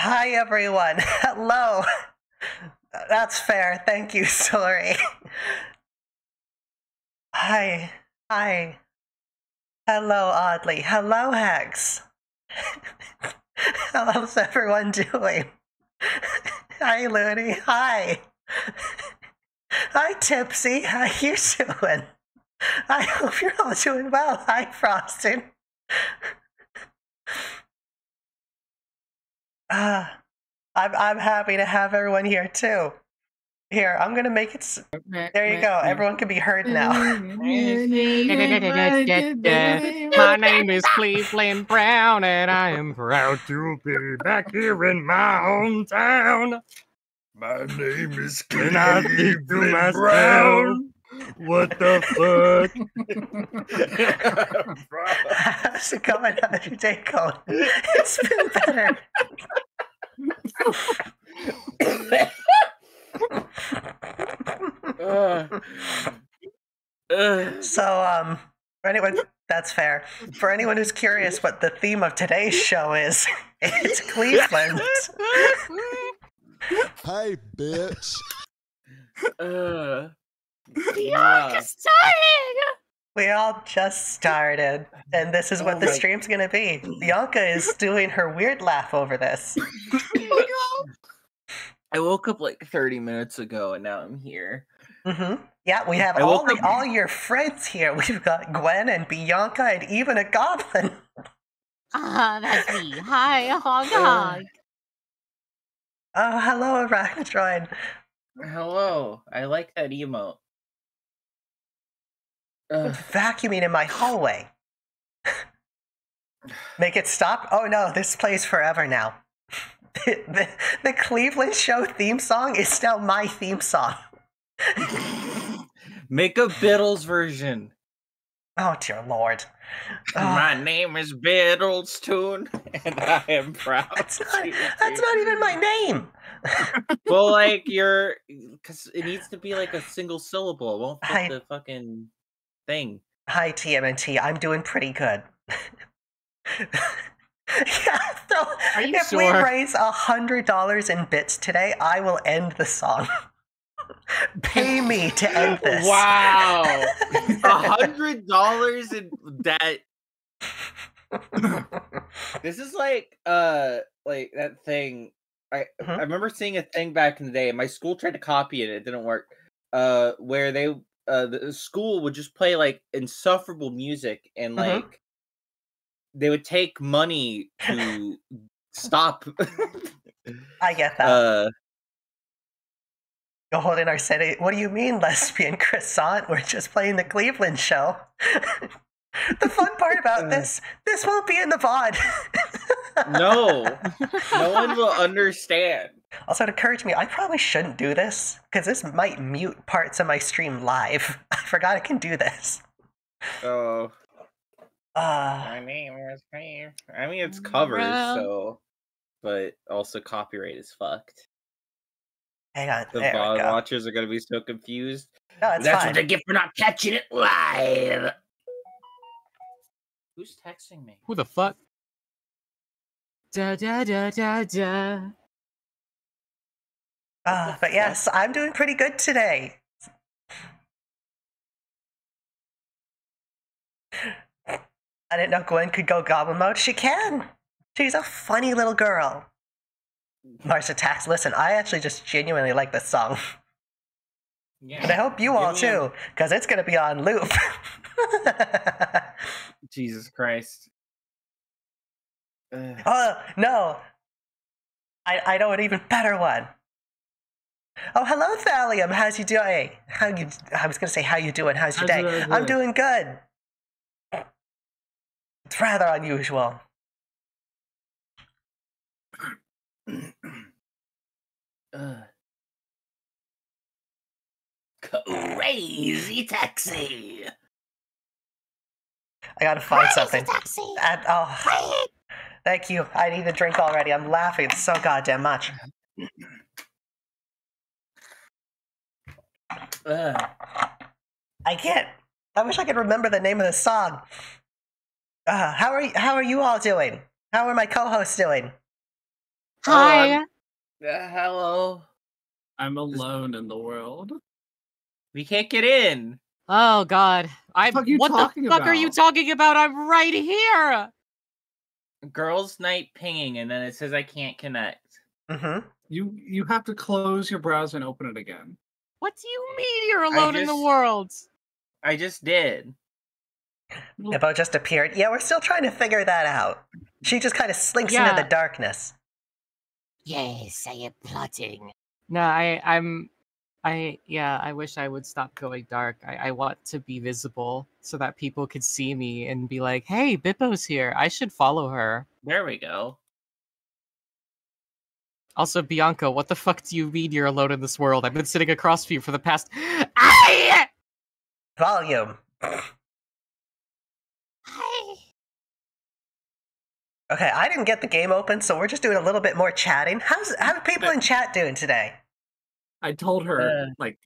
Hi, everyone. Hello. That's fair. Thank you, Sorry. Hi. Hi. Hello, Oddly. Hello, Hex. How's everyone doing? Hi, Looney. Hi. Hi, Tipsy. How you doing? I hope you're all doing well. Hi, Frosting. Ah, I'm I'm happy to have everyone here too. Here, I'm gonna make it. s- There you go. Everyone can be heard now. My name is Cleveland Brown, and I am proud to be back here in my hometown. My name is And I think to Cleveland Brown. What the fuck? How's it going? How's your day going? It's been better. Ugh. Ugh. So, um, for anyone, that's fair. For anyone who's curious what the theme of today's show is, it's Cleveland. Hey, bitch. Ugh. Bianca Yeah. starting! We all just started, and this is what Oh the my- stream's gonna be. Bianca is doing her weird laugh over this. I woke up like 30 minutes ago and now I'm here. hmm Yeah, we have I all the, all your friends here. We've got Gwen and Bianca and even a goblin. Ah, that's me. Hi, Hog Uh, Hog. Oh, hello, Arachnidroid. Hello. I like that emote. Ugh. Vacuuming in my hallway. Make it stop? Oh no, this plays forever now. The, the, the Cleveland Show theme song is now my theme song. Make a Bittles version. Oh dear lord. My name is Bittles Toon, and I am proud. that's not, that's not even my name. well, like you're, because it needs to be like a single syllable. It won't fit I- the fucking thing. Hi TMNT, I'm doing pretty good. yeah, so Are you if we raise a hundred dollars in bits today, I will end the song. Pay me to end this. Wow, a hundred dollars in that. This is like uh like that thing. I Mhm. I remember seeing a thing back in the day. My school tried to copy it. It didn't work. Uh, where they uh the school would just play like insufferable music and Mhm. like they would take money to stop. I get that. uh, You're holding our city. What do you mean, lesbian croissant? We're just playing the Cleveland show. the fun part about Uh. this, this won't be in the VOD. no, no one will understand. Also, it occurred to me I probably shouldn't do this because this might mute parts of my stream live. I forgot I can do this. Oh, Uh, my name is Steve. I mean, it's covers, Well. so, but also copyright is fucked. hang on. The there we VOD go. watchers are gonna be so confused. No, it's That's fine. what they get for not catching it live. Who's texting me? Who the fuck? Da da da da da. Uh, but yes, I'm doing pretty good today. I didn't know Gwen could go goblin mode. She can. She's a funny little girl. Mars attacks. Listen, I actually just genuinely like this song. Yeah. And I hope you all Give me a- too, because it's going to be on loop. Jesus Christ. Ugh. oh, no. I, I know an even better one. Oh, hello, Thallium. How's you doing? How you? I was going to say how you doing. How's your How's day? it I'm doing? doing good. It's rather unusual. Ugh. Crazy taxi. I gotta find Crazy something. taxi. And, oh, thank you. I need a drink already. I'm laughing so goddamn much. Ugh. I can't. I wish I could remember the name of the song. Uh, how are you, how are you all doing? How are my co-hosts doing? Hi. Uh, hello. I'm alone in the world. We can't get in. Oh God. I. fuck what the fuck are you talking about? I'm right here. Girls' night pinging, and then it says I can't connect. Mm-hmm. You you have to close your browser and open it again. What do you mean you're alone in the world? I just did. Bippo just appeared. Yeah, we're still trying to figure that out. She just kind of slinks Yeah. into the darkness. Yes, I am plotting. No, I, I'm, I, yeah, I wish I would stop going dark. I, I want to be visible so that people could see me and be like, "Hey, Bippo's here. I should follow her." There we go. Also, Bianca, what the fuck do you mean you're alone in this world? I've been sitting across from you for the past. I. Volume. Okay, I didn't get the game open, so we're just doing a little bit more chatting. How's how are people in chat doing today? I told her Uh. like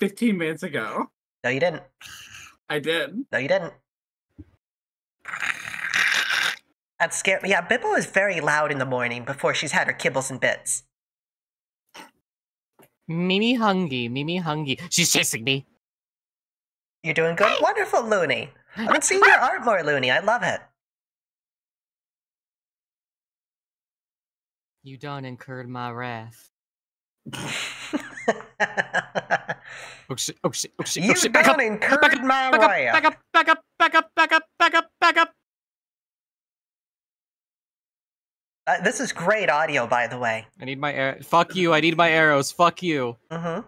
15 minutes ago. No, you didn't. I did. No, you didn't. That scared me. Yeah, Bippo is very loud in the morning before she's had her kibbles and bits. Mimi Hungy, Mimi Hungy. She's chasing me. You're doing good. Wonderful, Looney. Been seeing your art more, Looney. I love it. You done incurred my wrath. Oh shit! Oh shit! Oh shit! you oh shit! Back up! Back up! my Back up! wrath. Back up! Back up! Back up! Back up! Back up! Uh, this is great audio, by the way. I need my arrow. Fuck you! I need my arrows. Fuck you! Mm-hmm.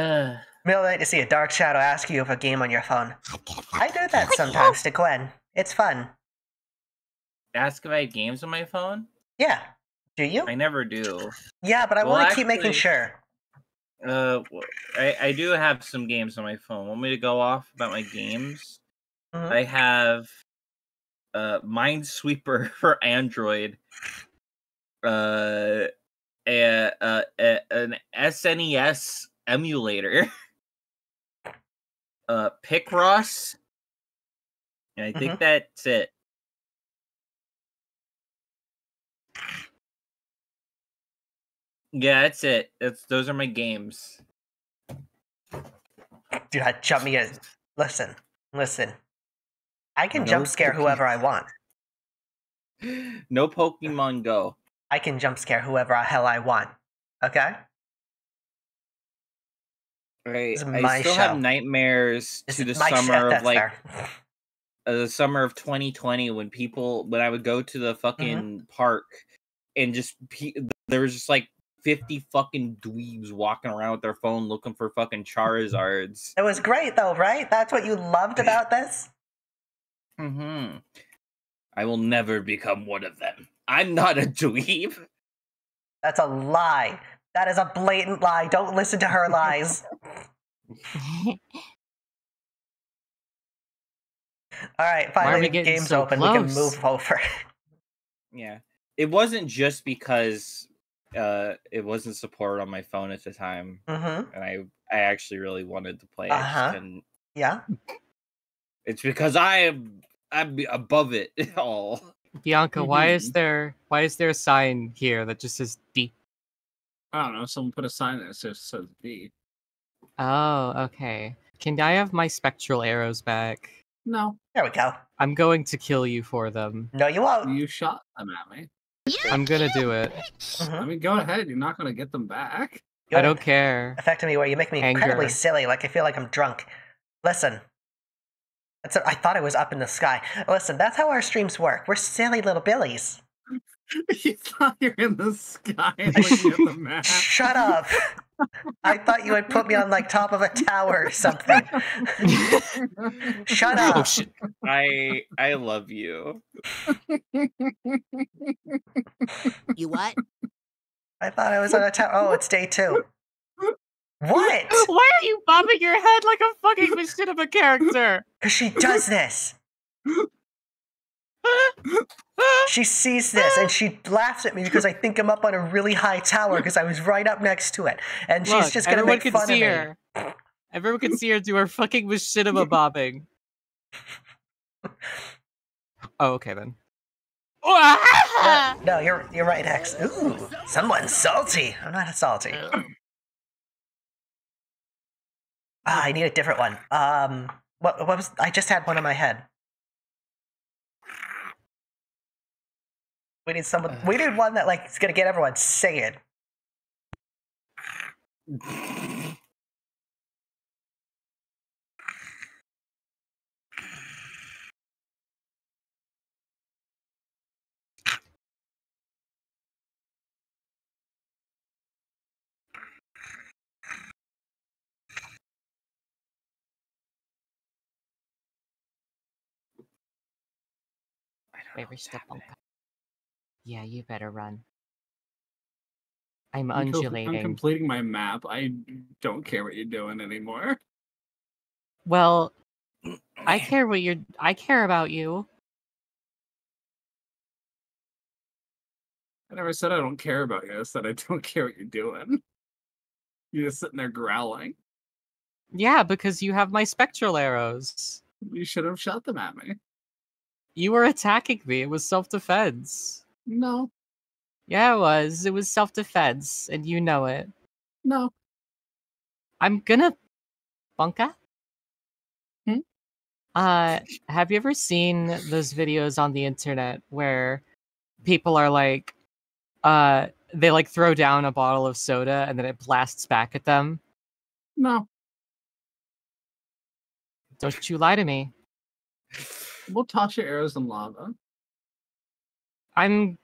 Uh, Middle night to see a dark shadow ask you of a game on your phone. I do that sometimes to Gwen. It's fun. ask if I have games on my phone. Yeah. Do you? I never do. Yeah, but I Well, want to keep making sure. Uh, w- I, I do have some games on my phone. Want me to go off about my games? Mhm. I have uh Minesweeper for Android. Uh, a, a, a an SNES emulator. Uh, Picross. And I think Mhm. that's it. Yeah, that's it. That's those are my games. Dude, I jump me in. Listen, listen. I can No jump scare cookie. whoever I want. No Pokemon Go. I can jump scare whoever the hell I want. Okay? I, This I still show. have nightmares This to the is my shit, summer of like uh, the summer of 2020 when people when I would go to the fucking park and just pe- there was just like 50 fucking dweebs walking around with their phone looking for fucking Charizards. It was great though, right? That's what you loved about this? hmm I will never become one of them. I'm not a dweeb. That's a lie. That is a blatant lie. Don't listen to her lies. All right, are finally the game's so open. We can move over. Yeah. It wasn't just because uh it wasn't supported on my phone at the time mm-hmm. and I I actually really wanted to play. I Uh-huh. Yeah. It's because I am I'm above it all. Bianca, why is there why is there a sign here that just says D? I don't know. Someone put a sign that says, says B. Oh, okay. Can I have my spectral arrows back? No, There we go. I'm going to kill you for them. No, you won't. you shot them at me. I'm gonna do it. Mhm. I mean, go ahead. You're not going to get them back. You're I don't care. affecting me where you make me incredibly silly. Like I feel like I'm drunk. Listen. That's I thought it was up in the sky. Listen, that's how our streams work. We're silly little billies. you thought you're in the sky looking at the map. Shut up. I thought you would put me on like top of a tower or something. Shut oh, up. Oh shit. I I love you. You what? I thought I was on a tower. Oh, it's day two. What? Why are you bobbing your head like a fucking machinima character? Because she does this. She sees this and she laughs at me because I think I'm up on a really high tower because I was right up next to it. And she's just gonna make can fun of see me. her. Everyone can see her do her fucking machinima bobbing. Oh, okay then. No, no, you're you're right, Hex. Ooh, someone's salty. I'm not salty. Ah, I need a different one. Um, what what was? I just had one in my head. We need someone. We need one that like is gonna get everyone singing. Where's the bunker? Yeah, you better run. I'm undulating. I'm completing my map. I don't care what you're doing anymore. Well, I care what you're. I care about you. I never said I don't care about you. I said I don't care what you're doing. You're just sitting there growling. Yeah, because you have my spectral arrows. You should have shot them at me. You were attacking me. It was self defense. No, Yeah, it was. It was self defense, and you know it. no. I'm gonna bunka. Hmm? Uh, have you ever seen those videos on the internet where people are like, uh, they like throw down a bottle of soda and then it blasts back at them? No. Don't you lie to me. We'll toss your arrows in lava. I'm.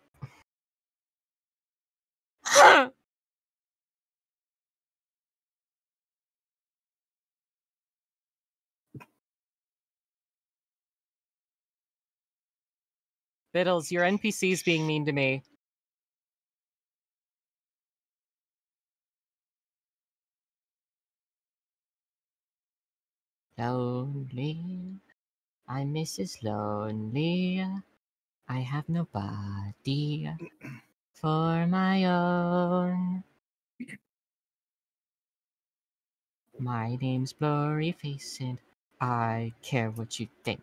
Bittles, your NPC's being mean to me. Lonely, I'm Mrs. Lonely. I have nobody for my own. My name's Blurry Face, and I care what you think.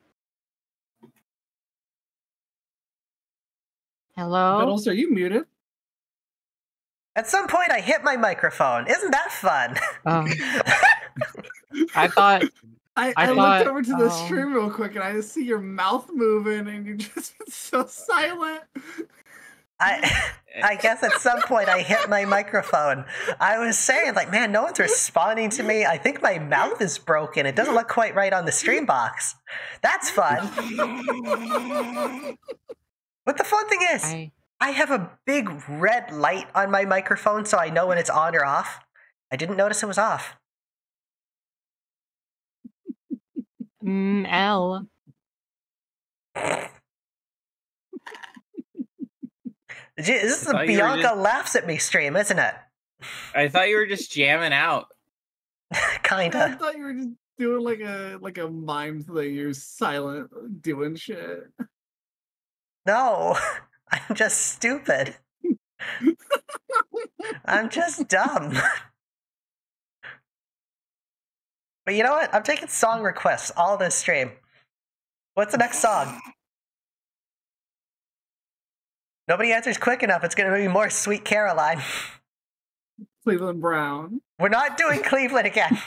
Hello? Bittles, are you muted? At some point, I hit my microphone. Isn't that fun? Um, I thought I, I I, thought- looked over to the oh. stream real quick and I just see your mouth moving and you're just been so silent. I I guess at some point I hit my microphone. I was saying like, man, no one's responding to me. I think my mouth is broken. It doesn't look quite right on the stream box. That's fun. But the fun thing is, I I have a big red light on my microphone so I know when it's on or off. I didn't notice it was off. Mm, L. Gee, This is a thought you were Bianca just- laughs at me stream, isn't it? I thought you were just jamming out. I Kinda. I thought you were just doing like a like a mime thing. You're silent doing shit. No, I'm just stupid. I'm just dumb. But you know what? I'm taking song requests all this stream. What's the next song? Nobody answers quick enough. It's going to be more Sweet Caroline. Cleveland Brown. We're not doing Cleveland again.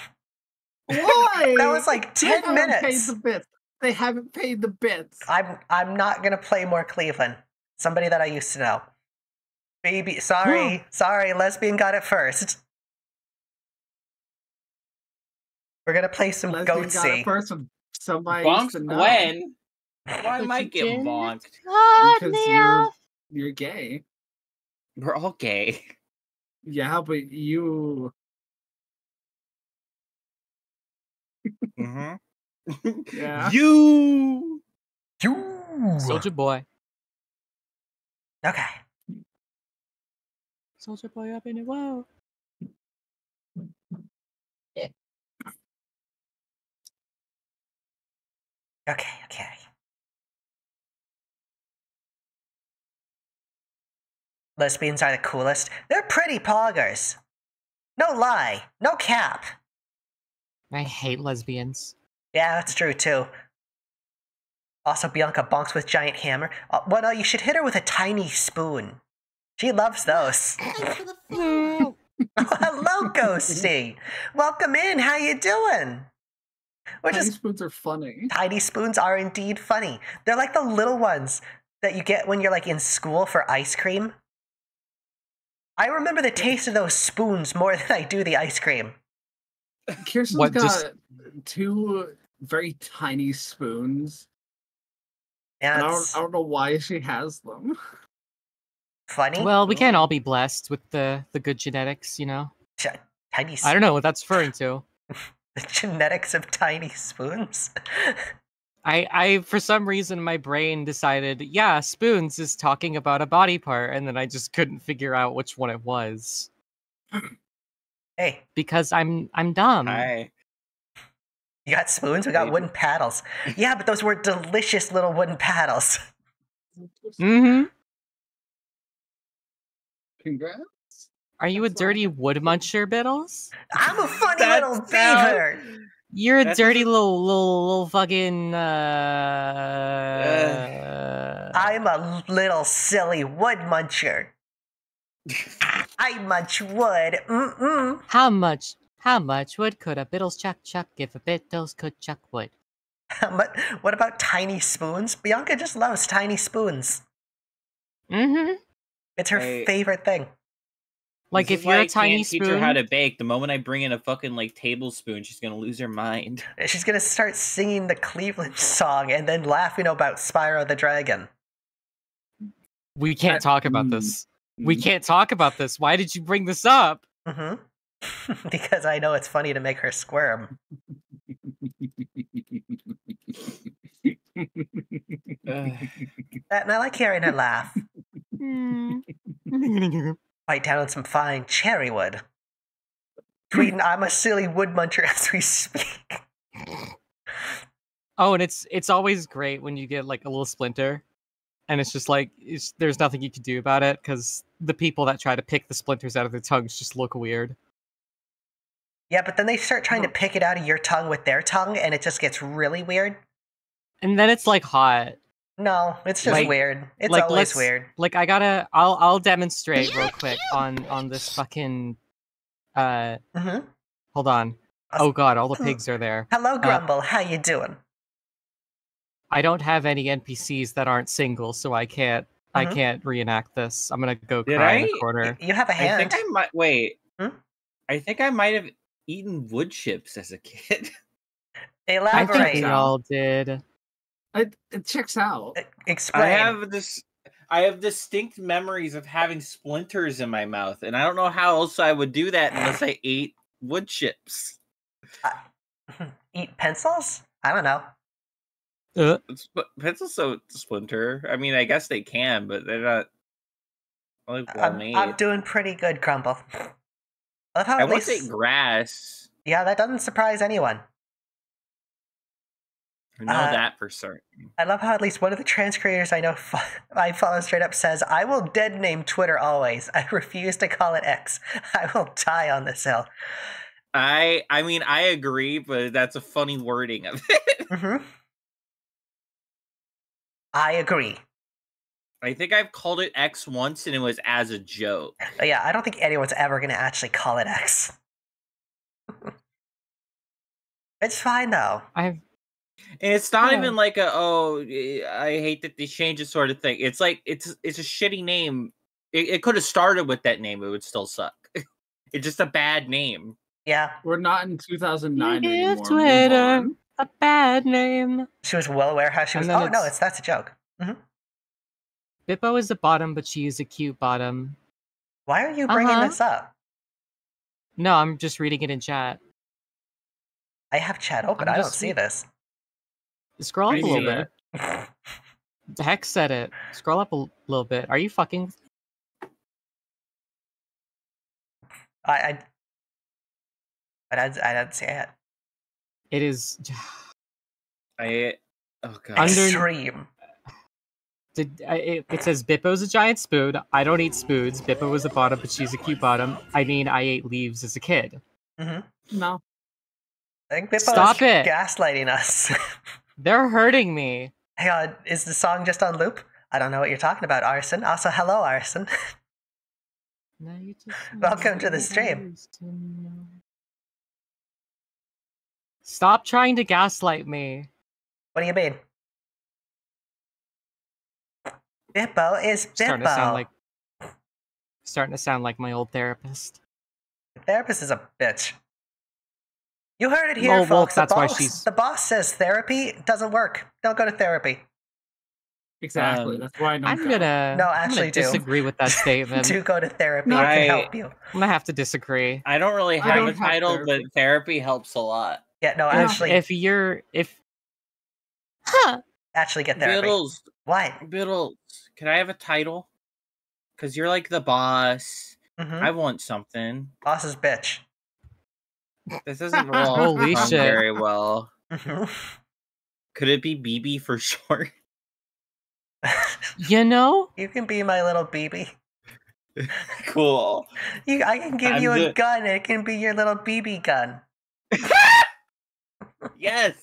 Why? That was like 10 haven't minutes. Paid the bits. They haven't paid the bits. I'm I'm not going to play more Cleveland. Somebody that I used to know. Baby, sorry, sorry, lesbian got it first. We're gonna play some Lesbian got Goatsy. it first when somebody used Bonked to know. Why am I you getting didn't. bonked? Because me you're, you're gay. We're all gay. Yeah, but you Mm-hmm. yeah. You. You. Soldier boy. Okay. Soldier boy up in it. Whoa. Okay. Okay. Lesbians are the coolest. They're pretty poggers. No lie. No cap. I hate lesbians. Yeah, that's true too. Also, Bianca bonks with giant hammer. Uh, well, no, you should hit her with a tiny spoon. She loves those. Thanks for the food. Hello, Ghosty. Welcome in. How you doing? We're Tiny just spoons are funny. tiny spoons are indeed funny. They're like the little ones that you get when you're like in school for ice cream. I remember the taste of those spoons more than I do the ice cream. Kirsten's What, got just- two very tiny spoons. And And I don't, I don't know why she has them. funny. Well, we can't all be blessed with the the good genetics, you know. Ch- tiny. I don't know what that's referring to. The genetics of tiny spoons. I, I, for some reason, my brain decided, yeah, spoons is talking about a body part, and then I just couldn't figure out which one it was hey, because I'm, I'm dumb. Hi. you got spoons? We got wooden paddles. Yeah, but those were delicious little wooden paddles. Mm-hmm. Congrats. Are you a That's not- dirty wood muncher, Bittles? I'm a funny That little sound- beaver. You're a That dirty doesn't- little, little, little fucking. Uh... I'm a little silly wood muncher. I munch wood. Mm-mm. How much? How much wood could a Bittles chuck chuck if a Bittles could chuck wood? But what about tiny spoons? Bianca just loves tiny spoons. Mm-hmm. It's her Hey. favorite thing. Like This if is you're I a tiny can't spoon. teach her how to bake. The moment I bring in a fucking like tablespoon, she's gonna lose her mind. She's gonna start singing the Cleveland song and then laughing about Spyro the Dragon. We can't That- talk about this. We mm. can't talk about this. Why did you bring this up? hmm because I know it's funny to make her squirm. And I like hearing her laugh. Hmm. Bite down on some fine cherry wood. Tweeting, I'm a silly wood muncher as we speak. oh, and it's it's always great when you get like a little splinter, and it's just like it's, there's nothing you can do about it because the people that try to pick the splinters out of their tongues just look weird. Yeah, but then they start trying to pick it out of your tongue with their tongue, and it just gets really weird. And then it's like hot. No, it's just Like- weird. It's like, always weird. Like I gotta, I'll I'll demonstrate real quick on on this fucking. Uh, hmm hold on. Oh god, all the pigs are there. Hello, Grumble. How you doing? I don't have any NPCs that aren't single, so I can't I Mhm. can't reenact this. I'm gonna go Did cry in the corner. You have a I hand. I think I might wait. Hmm? I think I might have eaten wood chips as a kid. Elaborate. I Elaborate. think we all did. It, it checks out. Explain. I have this. I have distinct memories of having splinters in my mouth, and I don't know how else I would do that unless I ate wood chips. Eat pencils? I don't know. Uh, Sp- Pencils so splinter. I mean, I guess they can, but they're not well I'm. I'm doing pretty good, Grumble. I how I at once least, ate grass. yeah, that doesn't surprise anyone. I know Uh, that for certain. I love how at least one of the trans creators I know fo- I follow straight up says, "I will dead name Twitter always. I refuse to call it X. I will die on this hill." I I mean I agree, but that's a funny wording of it. hmm I agree. I think I've called it X once, and it was as a joke. But yeah, I don't think anyone's ever going to actually call it X. it's fine though. I've And it's not Yeah. even like a oh I hate that they changed it sort of thing. It's like it's it's a shitty name. It, it could have started with that name. It would still suck. it's just a bad name. Yeah, We're not in 2009 Give anymore. Twitter. a bad name. she was well aware how she was. And then Oh no, it's- it's that's a joke. Bippo is a bottom, but she is a cute bottom. Why are you bringing Uh-huh. this up? No, I'm just reading it in chat. I have chat open. I'm I don't see read- this. Scroll up a little bit. it. Hex said it. Scroll up a little bit. Are you fucking? I, I, I, didn't- I didn't see it. It is. I oh god. Under- Extreme. Did I, it, it says Bippo's a giant spoon. I don't eat spoons. Bippo is a bottom, but she's a cute bottom. I mean, I ate leaves as a kid. hmm No. I think Bippo Stop is it. gaslighting us. They're hurting me. Hang on, uh, is the song just on loop? I don't know what you're talking about, Arson. Also, hello, Arson. Now you just Welcome to the know what I stream. to. Stop trying to gaslight me. what do you mean? Bippo is Starting to sound like starting to sound like my old therapist. The therapist is a bitch. You heard it here, Oh, well, folks. that's the, why boss, she's- the boss says therapy doesn't work. Don't go to therapy. Exactly. Um, That's why I don't I'm go. gonna No, I'm gonna actually do. disagree with that statement. Do go to therapy. No, it can I- help you. I'm gonna have to disagree. I don't really have don't a have title, therapy. but therapy helps a lot. Yeah, no, If- actually, if you're if huh actually get therapy. Bittles, What? Bittles, can I have a title? Because you're like the boss. hmm I want something. Boss is bitch. This doesn't roll Holy off shit. very well. Could it be BB for short? you know you can be my little BB. cool. You, I can give I'm you a good. gun. It can be your little BB gun. Yes.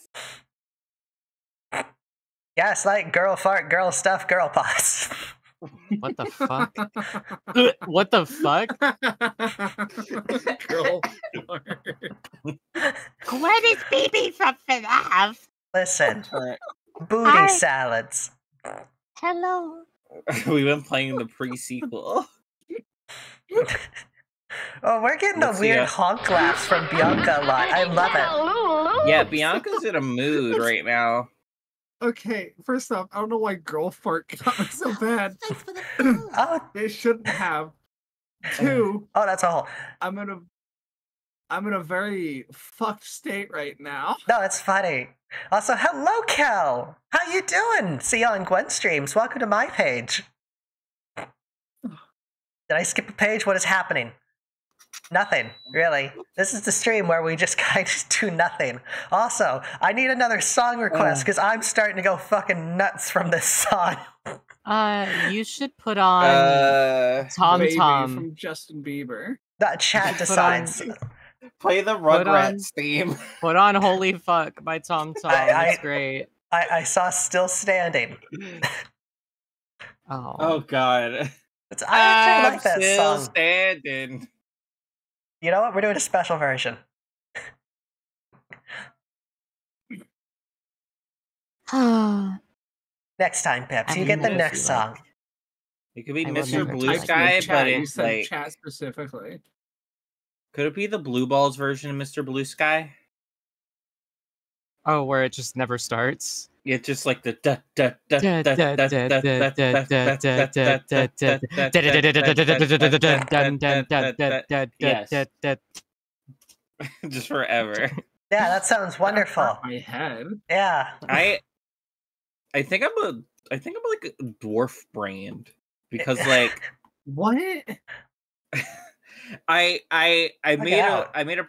Yes, like girl fart, girl stuff, girl boss. What the fuck? what the fuck? Girl. Where is BB from FNAF? Listen, booty Hi. salads. Hello. We've been playing the pre-sequel. Oh, we're getting the Let's see weird ya. honk laughs from Bianca a lot. I love it. Yeah, Bianca's in a mood right now. Okay, first off, I don't know why girl fart got me so bad. Thanks for the. Oh, They shouldn't have. Mm. Two, oh, that's all. I'm in a I'm in a very fucked state right now. No, it's funny. Also, hello, Kel. How you doing? See you on Gwen streams. Welcome to my page. Did I skip a page? What is happening? Nothing, really. This is the stream where we just kind of do nothing. Also, I need another song request because I'm starting to go fucking nuts from this song. Uh, you should put on Uh, Tom Baby Tom. from Justin Bieber. That chat Put on- decides. play the Put Rugrats theme. Put on "Holy Fuck" by Tom Tom. I- It's I- great. I, I saw Still Standing. Oh, Oh God. It's, I actually like that I'm still song. standing. You know what? We're doing a special version. Next time, Pips. I You get the next you song. like. It could be I Mr. Blue type Typed in Sky, chat, but it's like, chat specifically. could it be the Blue Balls version of Mr. Blue Sky? Oh, where it just never starts. It's just like the da da da Da, da da, da da, da da, da da, da da, da da, da, just forever. Yeah, that sounds wonderful. That hurt My head. Yeah. I I think I'm a I think I'm like a dwarf brand because like What? I I I Look made a out. I made a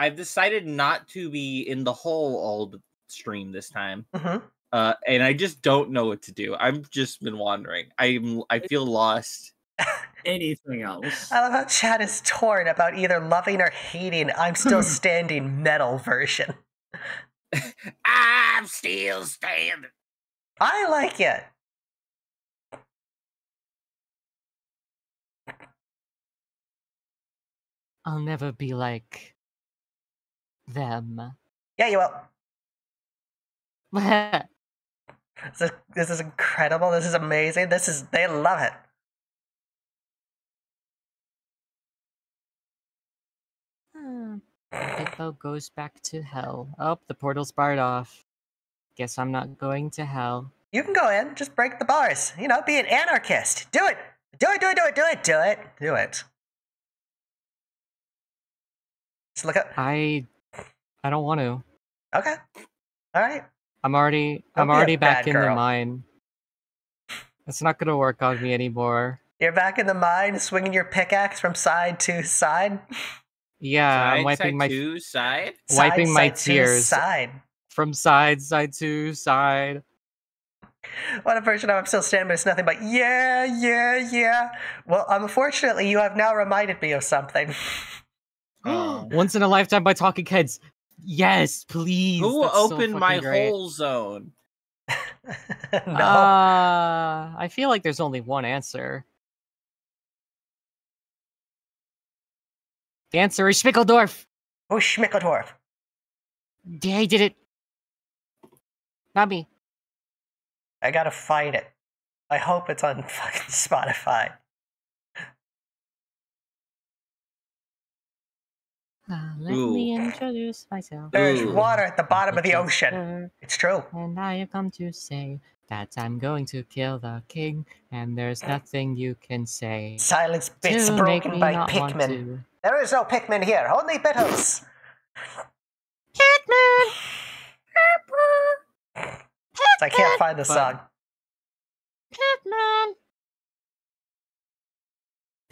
I've decided not to be in the hole all the stream this time. hmm Uh and I just don't know what to do. I've just been wandering. I'm I feel lost. Anything else? I love how Chad is torn about either loving or hating I'm Still Standing metal version. I'm still standing. I like it. I'll never be like them. Yeah, you will. This is, this is incredible. This is amazing. This is, they love it. Hmm. Bippo goes back to hell. Oh, the portal's barred off. Guess I'm not going to hell. You can go in, just break the bars. You know, be an anarchist. Do it. Do it, do it, do it, do it, do it, do it. Just look up. I I don't want to. Okay. All right. I'm already Don't I'm already back bad in the mine. It's not gonna work on me anymore. You're back in the mine, swinging your pickaxe from side to side. Yeah, I'm Side, wiping side my to side. Wiping side, my side to tears. Side. from side side to side. What a version of I'm still standing, but it's nothing but yeah, yeah, yeah. Well, unfortunately, you have now reminded me of something. Once in a lifetime by Talking Heads. Yes, please. Who that's so opened my fucking great. hole zone? no. Uh, I feel like there's only one answer. The answer is Schmickeldorf. oh, Schmickeldorf. Yeah, I did it. Not me. I gotta find it. I hope it's on fucking Spotify. Uh, let Ooh. me introduce myself. There's Ooh. water at the bottom of the ocean. her, It's true. And I have come to say that I'm going to kill the king, and there's nothing you can say Silence bits to make broken me by not want Pikmin. to. There is no Pikmin here, only Bittles. Hitman! I can't find the But- song. Hitman!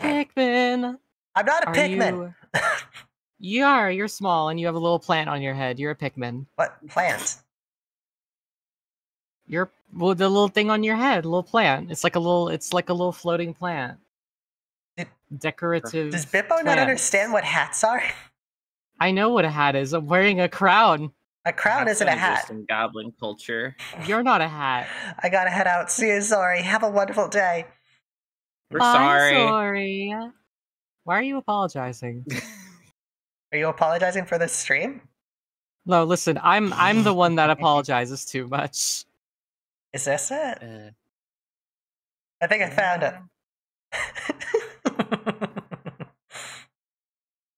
Pikmin. I'm not a Are Pikmin. you? You are. You're small, and you have a little plant on your head. You're a Pikmin. What plant? You're well, the little thing on your head, little plant. It's like a little. It's like a little floating plant. Did- Decorative. Does Bippo not understand what hats are? I know what a hat is. I'm wearing a crown. A crown That's isn't a hat. exist In goblin culture. You're not a hat. I gotta head out. See you, sorry. Have a wonderful day. We're I'm sorry. sorry. Why are you apologizing? Are you apologizing for this stream? No, listen. I'm I'm the one that apologizes too much. Is this it? Uh, I think I found it.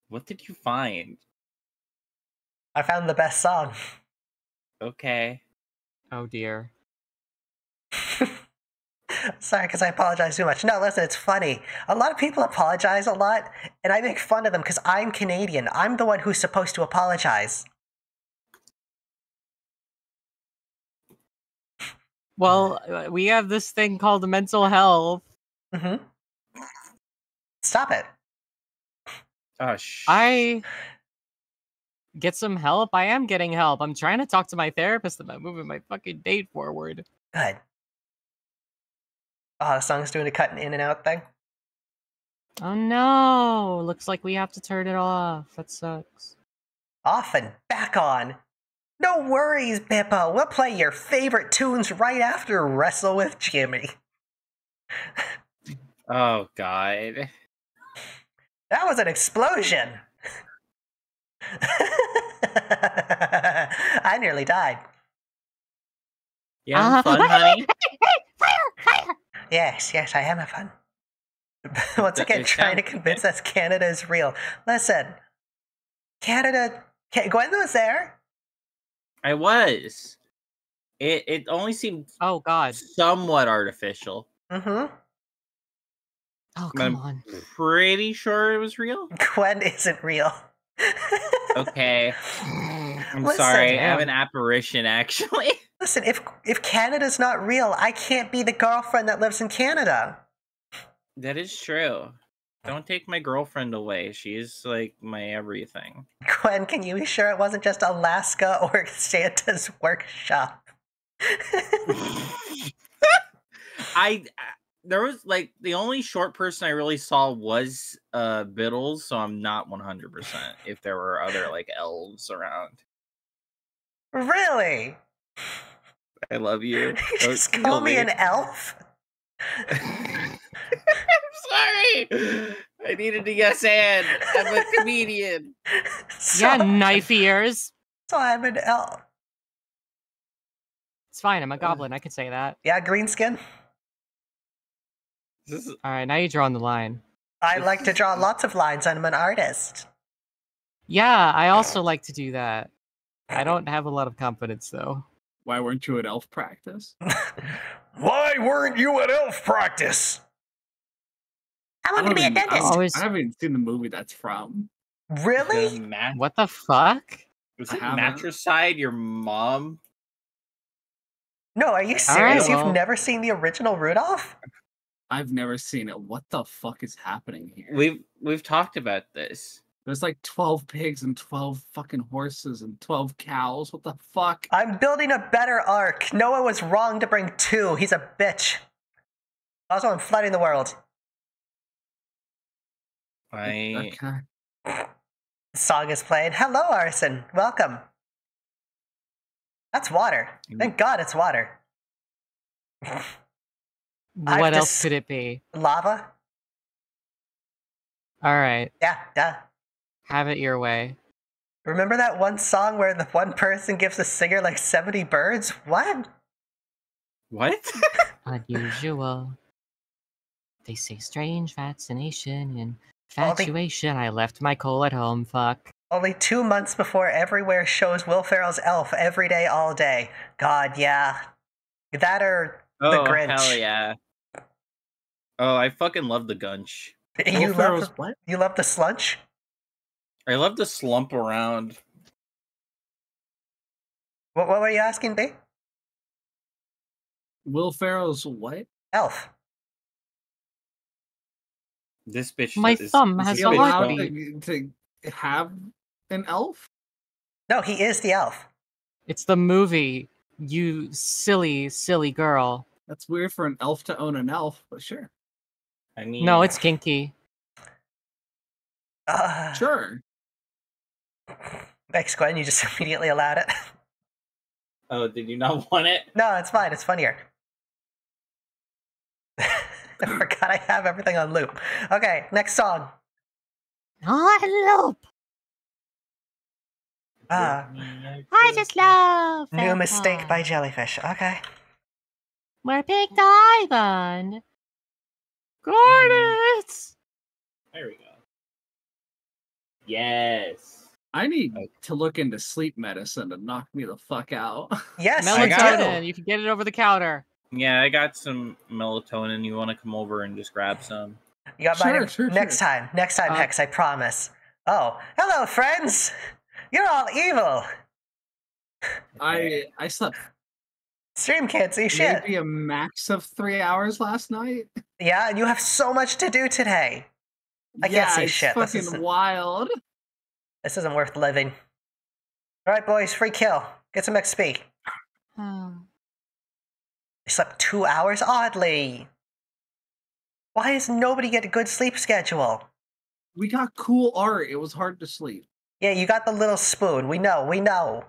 what did you find? I found the best song. Okay. Oh dear. Sorry, because I apologize too much. No, listen, it's funny. A lot of people apologize a lot, and I make fun of them because I'm Canadian. I'm the one who's supposed to apologize. Well, uh, we have this thing called mental health. hmm Stop it. Oh sh. I get some help. I am getting help. I'm trying to talk to my therapist about moving my fucking date forward. Good. Oh, the song's doing a cutting in and out thing. Oh no! Looks like we have to turn it off. That sucks. Off and back on. No worries, Bippo. We'll play your favorite tunes right after Wrestle with Jimmy. oh god. That was an explosion. I nearly died. You having Uh, fun, honey? Fire! Fire! Yes, yes, I am a fun. Once again, trying to convince us Canada is real. Listen, Canada. Ca- Gwen was there. I was. It it only seemed Oh god. somewhat artificial. Mm-hmm. Oh come I'm come on. pretty sure it was real. Gwen isn't real. Okay. I'm Listen, sorry. I have um, an apparition actually. Listen, if if Canada's not real, I can't be the girlfriend that lives in Canada. that is true. Don't take my girlfriend away. She is like my everything. Gwen, can you be sure it wasn't just Alaska or Santa's workshop? I, I there was like the only short person I really saw was uh Bittles, so I'm not 100 percent if there were other like elves around. really? I love you. You Don't just call me an elf? I'm sorry. I needed to yes and. I'm a comedian. So, Yeah, knife ears. So I'm an elf. It's fine. I'm a goblin. I can say that. Yeah, green skin. This is, All right, now you draw on the line. I like to draw lots of lines. I'm an artist. Yeah, I also like to do that. I don't have a lot of confidence though. Why weren't you at elf practice? Why weren't you at elf practice? I I want to be a even- I dentist. don't- Always- I haven't seen the movie that's from. Really? the mat- What the fuck? was it matricide your mom? No, are you serious? right, You've never seen the original Rudolph? I've never seen it. What the fuck is happening here? We've we've talked about this. There's like 12 pigs and 12 fucking horses and 12 cows. What the fuck? I'm building a better ark. Noah was wrong to bring two. He's a bitch. Also, I'm flooding the world. I Okay. The song is playing. Hello, Arson. Welcome. That's water. Mm. Thank God it's water. I've What else just- could it be? Lava? All right, Yeah, yeah. have it your way. Remember that one song where the one person gives the singer like 70 birds? What? What? Unusual. They say strange fascination and All they- infatuation. I left my coal at home. Fuck. Only two months before Everywhere shows Will Ferrell's Elf every day, all day. God, yeah. That or oh, Grinch. hell yeah. Oh, I fucking love the Gunch. you Will Ferrell's love, what? you love the slunch? I love to slump around. What, what were you asking, B? Will Ferrell's what? Elf. This bitch. My is- thumb this has Is a is allowed Howdy. to, to have an elf? No, he is the elf. It's the movie. You silly, silly girl. That's weird for an elf to own an elf, but sure. I mean, No, it's kinky. Uh, Sure. Thanks, Gwen. You just immediately allowed it. Oh, did you not want it? no, it's fine. It's funnier. I forgot I have everything on loop. Okay, next song. On loop. Ah, I just love. new mistake vampires. by Jellyfish. Okay. We're picked island. Gordons. There we go. Yes. I need to look into sleep medicine to knock me the fuck out. Yes, I you got Melatonin. You can get it over the counter. Yeah, I got some melatonin. You want to come over and just grab some? You got mine Sure, in- sure, next sure. time. Next time, Uh, Hex. I promise. Oh, hello, friends. You're all evil. I I slept Stream can't see shit. maybe a max of three hours last night. Yeah, and you have so much to do today. I can't see it's shit. This isn't- wild. This isn't worth living. All right, boys, free kill. Get some XP. Oh. I slept two hours. Oddly. Why does nobody get a good sleep schedule? We got cool art. It was hard to sleep. Yeah, you got the little spoon. We know. We know.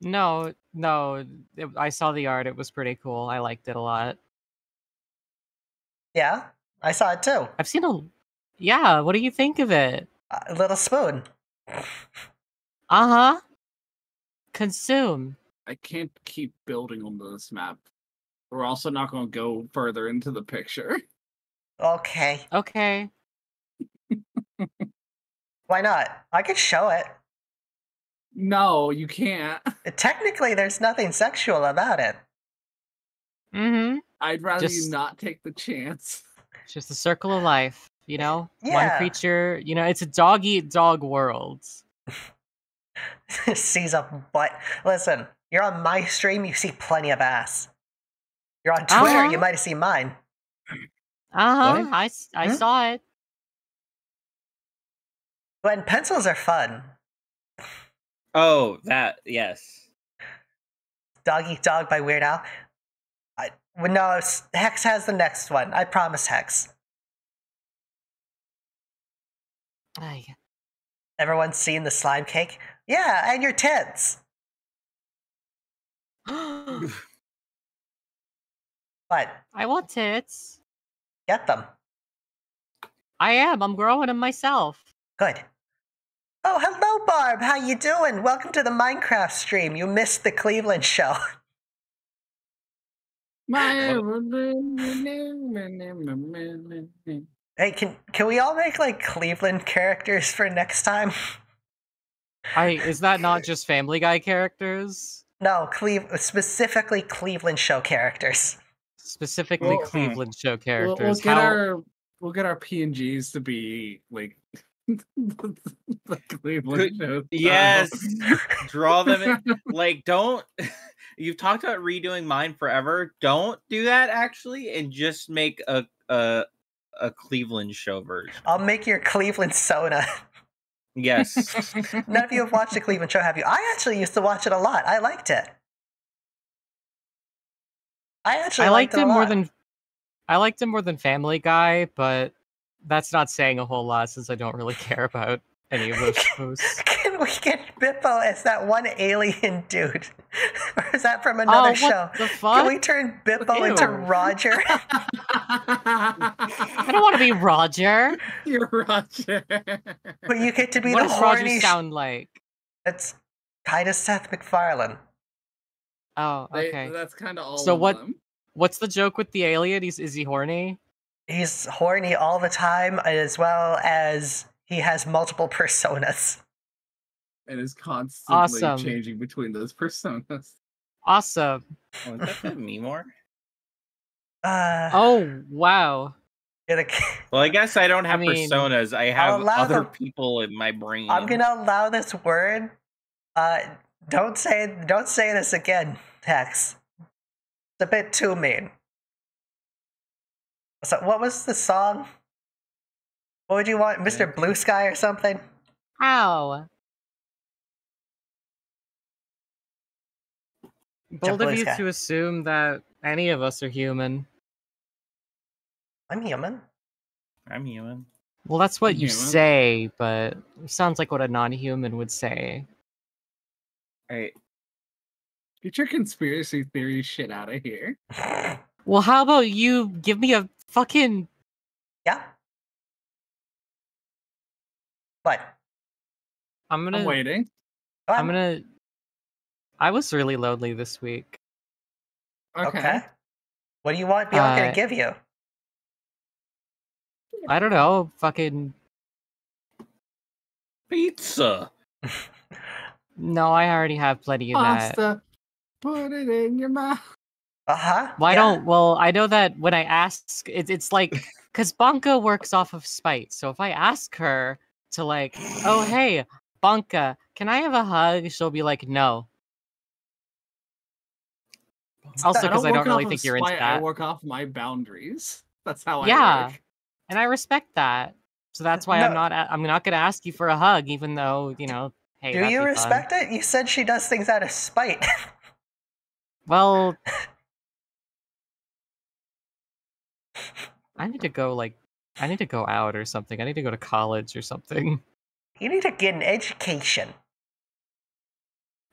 No, no. it- I saw the art. It was pretty cool. I liked it a lot. Yeah, I saw it too. I've seen a. Yeah. What do you think of it? A little spoon. Uh huh. Consume. I can't keep building on this map. We're also not going to go further into the picture. Okay. Okay. Why not? I could show it. No, you can't. Technically, there's nothing sexual about it. Mm-hmm. I'd rather Just- you not take the chance. It's just the circle of life, you know? Yeah. One creature, you know, it's a dog eat dog world. Sees a butt. Listen, you're on my stream, you see plenty of ass. You're on Twitter, you Uh-huh. might have seen mine. Uh-huh. I, I, s- I Hmm? saw it. When pencils are fun. Oh, that yes. Dog Eat Dog by Weird Al. I, well, no, it's- Hex has the next one. I promise, Hex. Ay. Everyone's seen the slime cake? Yeah, and your tits. But I want tits. get them. I am. I'm growing them myself. Good. Oh, hello, Barb. How you doing? Welcome to the Minecraft stream. You missed the Cleveland show. Hey, can can we all make like Cleveland characters for next time? I is that not just Family Guy characters? No, Cleve specifically Cleveland show characters. Specifically Well, Cleveland show we'll, characters. we'll get How- our we'll get our PNGs to be like the Cleveland show. Oh. Yes. Draw them in. like don't you've talked about redoing mine forever. Don't do that actually and just make a a a Cleveland show version. I'll make your Cleveland soda. Yes. None of you have watched the Cleveland show, have you? I actually used to watch it a lot. I liked it. I actually I liked it, a him more than I liked him more than Family Guy, but that's not saying a whole lot since I don't really care about any of those shows. Can we get Bippo as that one alien dude? or is that from oh, another oh, show? what the Can we turn Bippo into Roger? I don't want to be Roger. You're Roger. but you get to be what the does horny. Roger sound like? That's of Seth MacFarlane. Oh, They- okay. that's kind of all. So of what- them. What's the joke with the alien? He's is he horny? He's horny all the time, as well as he has multiple personas. And is constantly Awesome. changing between those personas. Awesome. Oh, is that that me more? Uh, Oh wow. Well, I guess I don't have mean, personas. I have other the- people in my brain. I'm gonna allow this word. Uh, don't say don't say this again, Tex. It's a bit too mean. So, what was the song? What would you want, Mr. Blue Sky or something? How? Bold of you sky. to assume that any of us are human. I'm human. I'm human. Well, that's what you Human. say, but it sounds like what a non-human would say. Right. Get your conspiracy theory shit out of here. Well, how about you give me a fucking Yeah. What? I'm gonna I'm waiting. Go I'm gonna I was really lonely this week. Okay. Okay. What do you want Bianca Uh, to give you? I don't know, fucking Pizza. no, I already have plenty of that. Pasta. Put it in your mouth. Uh huh. Well, I don't. Well, I know that when I ask, it, it's like because Bonka works off of spite. So if I ask her to like, oh hey, Bonka, can I have a hug? She'll be like, no. Also, I because I work don't really think you're into spite, I work off my boundaries. That's how I Yeah. work. and I respect that. So that's why I'm not. I'm not gonna ask you for a hug, even though you know. Hey, Do you be fun. respect it? You said she does things out of spite. Well, I need to go. Like, I need to go out or something. I need to go to college or something. you need to get an education.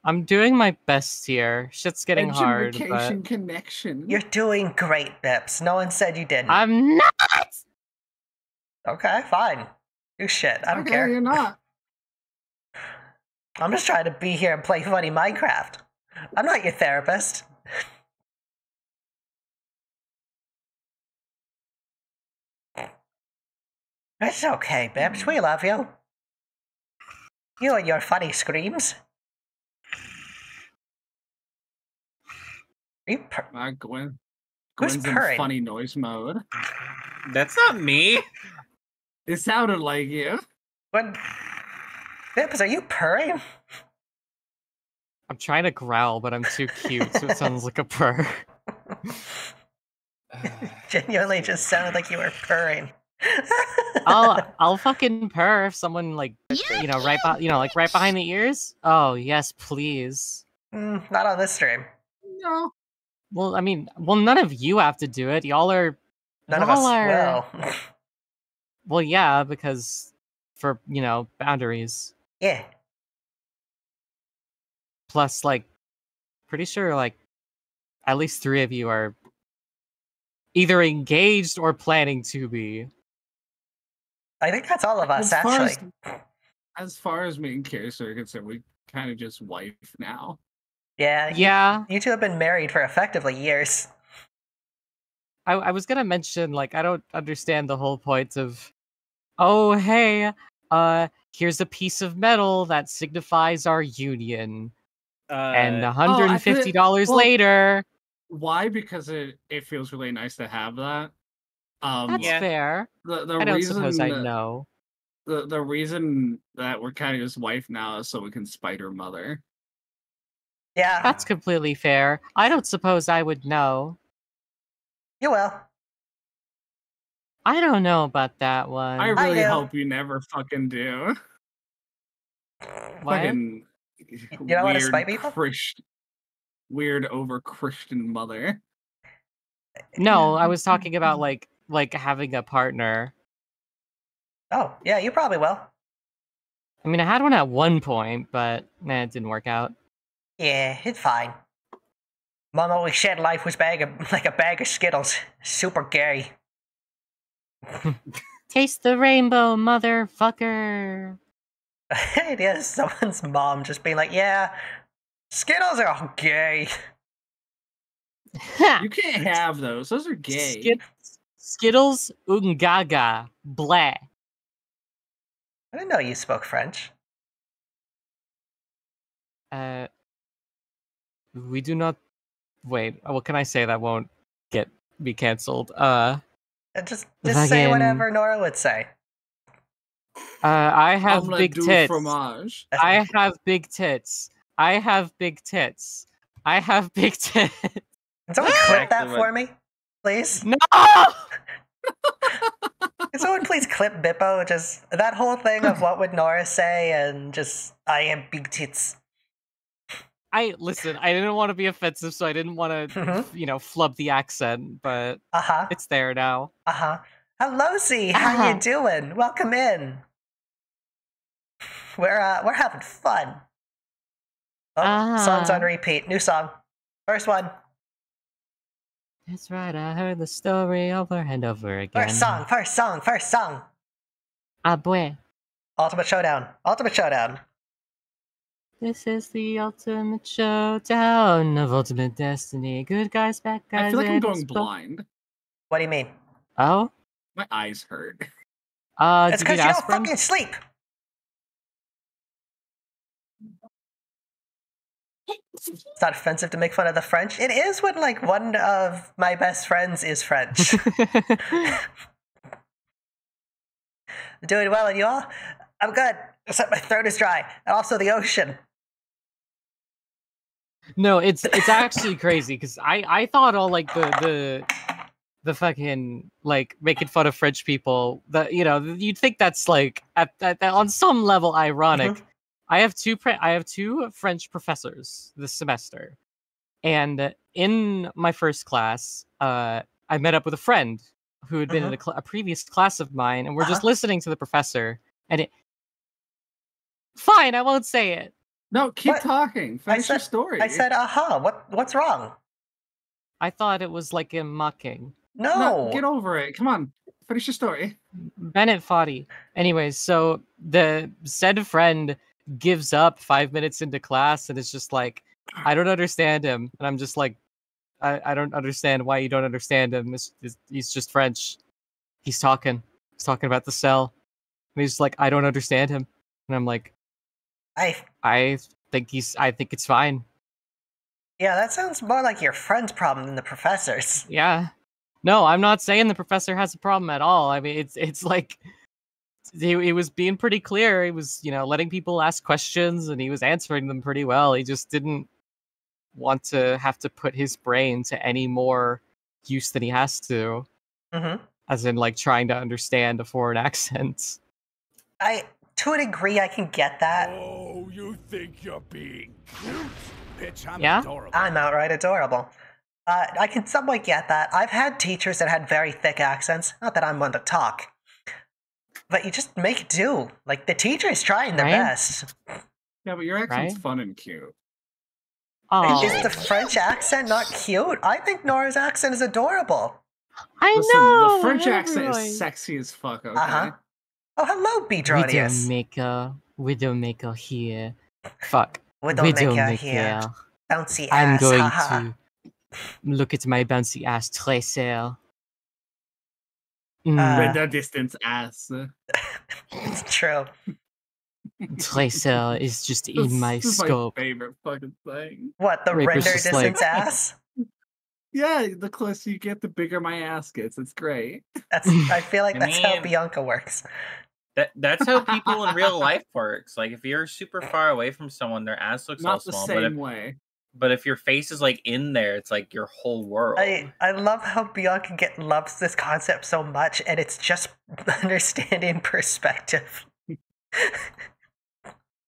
I'm doing my best here. Shit's getting hard, but Education connection. You're doing great, Bips. No one said you didn't. I'm not. Okay, fine. Do shit. I don't okay, care. You're not. I'm just trying to be here and play funny Minecraft. I'm not your therapist. It's okay, Bips. We love you. You and your funny screams. Are you pur- Uh, Gwen. Who's Gwen's in purring? funny noise mode. That's not me. It sounded like you. when... Bips, are you purring? I'm trying to growl, but I'm too cute, so it sounds like a purr. Genuinely just sounded like you were purring. I'll I'll fucking purr if someone like you know right be- you know like right behind the ears. Oh yes, please. Mm, not on this stream. No. Well, I mean, well, none of you have to do it. Y'all are. None of us y'all are- will. Well, yeah, because for you know boundaries. yeah. Plus, like, pretty sure like at least three of you are either engaged or planning to be. I think that's all of us, As far actually. as, as far as me and Karis are concerned, we kind of just wife now. Yeah. Yeah, You two have been married for effectively years. I, I was gonna mention like I don't understand the whole point of, oh hey, uh, here's a piece of metal that signifies our union, Uh, and hundred and fifty dollars well- later. Why? Because it, it feels really nice to have that. Um, That's Yeah. fair. the, the I don't reason suppose I know. The, the reason that we're kind of just wife now is so we can spite her mother. Yeah. That's completely fair. I don't suppose I would know. you will. I don't know about that one. I I really do. hope you never fucking do. What? Fucking don't wanna spite people? Christ- weird over Christian mother. No, I was talking about like like having a partner. Oh, yeah, you probably will. I mean, I had one at one point, but nah, it didn't work out. Yeah, it's fine. Mom always said life was bag of, like a bag of Skittles. Super gay. Taste the rainbow, motherfucker. it is someone's mom just being like, yeah, Skittles are gay. You can't have those. Those are gay. Skit- Skittles Ungaga blah. I didn't know you spoke French. Uh, we do not. Wait, what can I say that won't get be canceled? Uh, Uh, Just, just say Fucking- whatever Nora would say. uh, I have Omelette big tits. fromage. I have big tits. I have big tits. I have big tits. Can someone clip that for me, please? No! Can someone please clip Bippo? Just that whole thing of what would Nora say and just I am big tits. I listen. I didn't want to be offensive, so I didn't want to, Mhm. you know, flub the accent. But Uh huh. it's there now. Uh huh. Hello, Z. How you Uh-huh. doing? Welcome in. We're uh we're having fun. Oh, songs on Uh-huh. repeat. New song. First one. That's right. I heard the story over and over again. First song. First song. First song. Ah, boy. Ultimate Showdown. Ultimate Showdown. This is the ultimate showdown of ultimate destiny. Good guys, bad guys. I feel like I'm going blind. What do you mean? Oh, My eyes hurt. uh, it's did you because you don't aspirin? fucking sleep. It's not offensive to make fun of the French. It is when like one of my best friends is French. Doing well, and you all? I'm good. Except my throat is dry, and also the ocean. no, it's it's actually crazy because I I thought all like the the the fucking like making fun of French people. that you know you'd think that's like at, at, on some level ironic. Mhm. I have two pre- I have two French professors this semester, and in my first class, uh, I met up with a friend who had been in a, cl- a previous class of mine, and we're just Uh-huh. listening to the professor, and it. Fine, I won't say it. No, keep What? talking. Finish your said- story. I said, "Aha! What? What's wrong?" I thought it was like him mocking. No. no, get over it. Come on, finish your story. Bennett Foddy. Anyways, so the said friend gives up five minutes into class and it's just like, I don't understand him. And I'm just like, I, I don't understand why you don't understand him. It's, it's, he's just French. He's talking. He's talking about the cell. And he's like, I don't understand him. And I'm like, I. I think he's, I think it's fine. Yeah, that sounds more like your friend's problem than the professor's. Yeah. No, I'm not saying the professor has a problem at all. I mean, it's it's like he, he was being pretty clear. He was, you know, letting people ask questions and he was answering them pretty well. He just didn't want to have to put his brain to any more use than he has to, Mm-hmm. as in like trying to understand a foreign accent. I, to a degree, I can get that. Oh, you think you're being cute? Bitch, I'm Yeah? adorable. I'm outright adorable. Uh, I can somewhat get that. I've had teachers that had very thick accents. Not that I'm one to talk, but you just make do. Like the teacher's trying their Right? best. Yeah, but your accent's Right? fun and cute. Oh, Is the French accent not cute? I think Nora's accent is adorable. I Listen, know. the French accent everyone. is sexy as fuck. Okay. Uh huh. Oh, hello, Beadronius. Widowmaker, Widowmaker here. Fuck, Widowmaker here. Bouncy ass. I'm ass. going haha. to look at my bouncy ass tracer. Uh, Mm, With the distance ass. It's true. tracer is just This- in my this is scope. My favorite fucking thing. What, the Raper's render just like- distance ass? Yeah, the closer you get, the bigger my ass gets. It's great. That's. I feel like I that's how Bianca works. That that's how people in real life works. Like if you're super far away from someone, their ass looks all Not the small. But if, same way. But if your face is like in there, it's like your whole world. I, I love how Bianca get loves this concept so much, and it's just understanding perspective.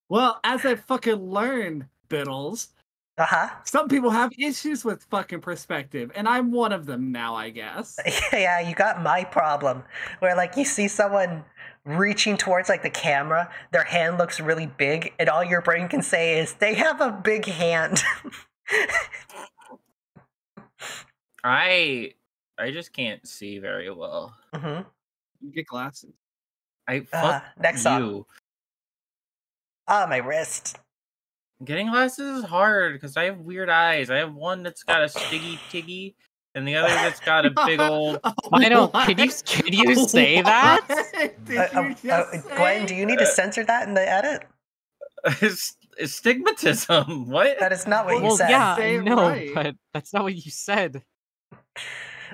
Well, as I fucking learned, Bittles, Uh huh. some people have issues with fucking perspective, and I'm one of them now, I guess. Yeah, you got my problem. Where like you see someone reaching towards like the camera, their hand looks really big, and all your brain can say is they have a big hand. I I just can't see very well. hmm You get glasses. I Uh, fuck next song. you. Ah, my wrist. Getting glasses is hard because I have weird eyes. I have one that's got a stiggy tiggy, and the other that's got a big old. I don't. Can you can you say that? Did Uh, you uh, just uh, Gwen, do you need to censor that in the edit? It's, it's stigmatism. What? That is not what you Well, said. yeah, Say I know, right. but that's not what you said.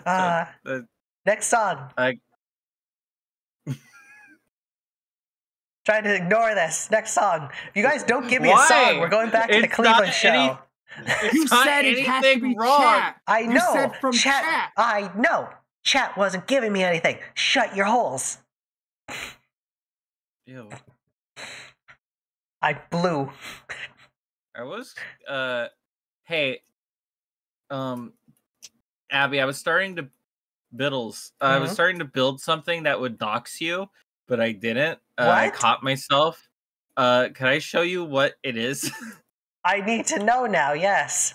Uh, Uh, next song. I- Trying to ignore this. Next song. If you guys don't give me a song, we're going back to the It's not Cleveland show. any- it's You said it has to anything be wrong. chat. I You know. said from chat. I know. Chat wasn't giving me anything. Shut your holes. Ew. I blew. I was uh hey um Abby, I was starting to Bittles. Uh, I was Mhm. starting to build something that would dox you, but I didn't. Uh, I caught myself. Uh can I show you what it is? I need to know now, yes.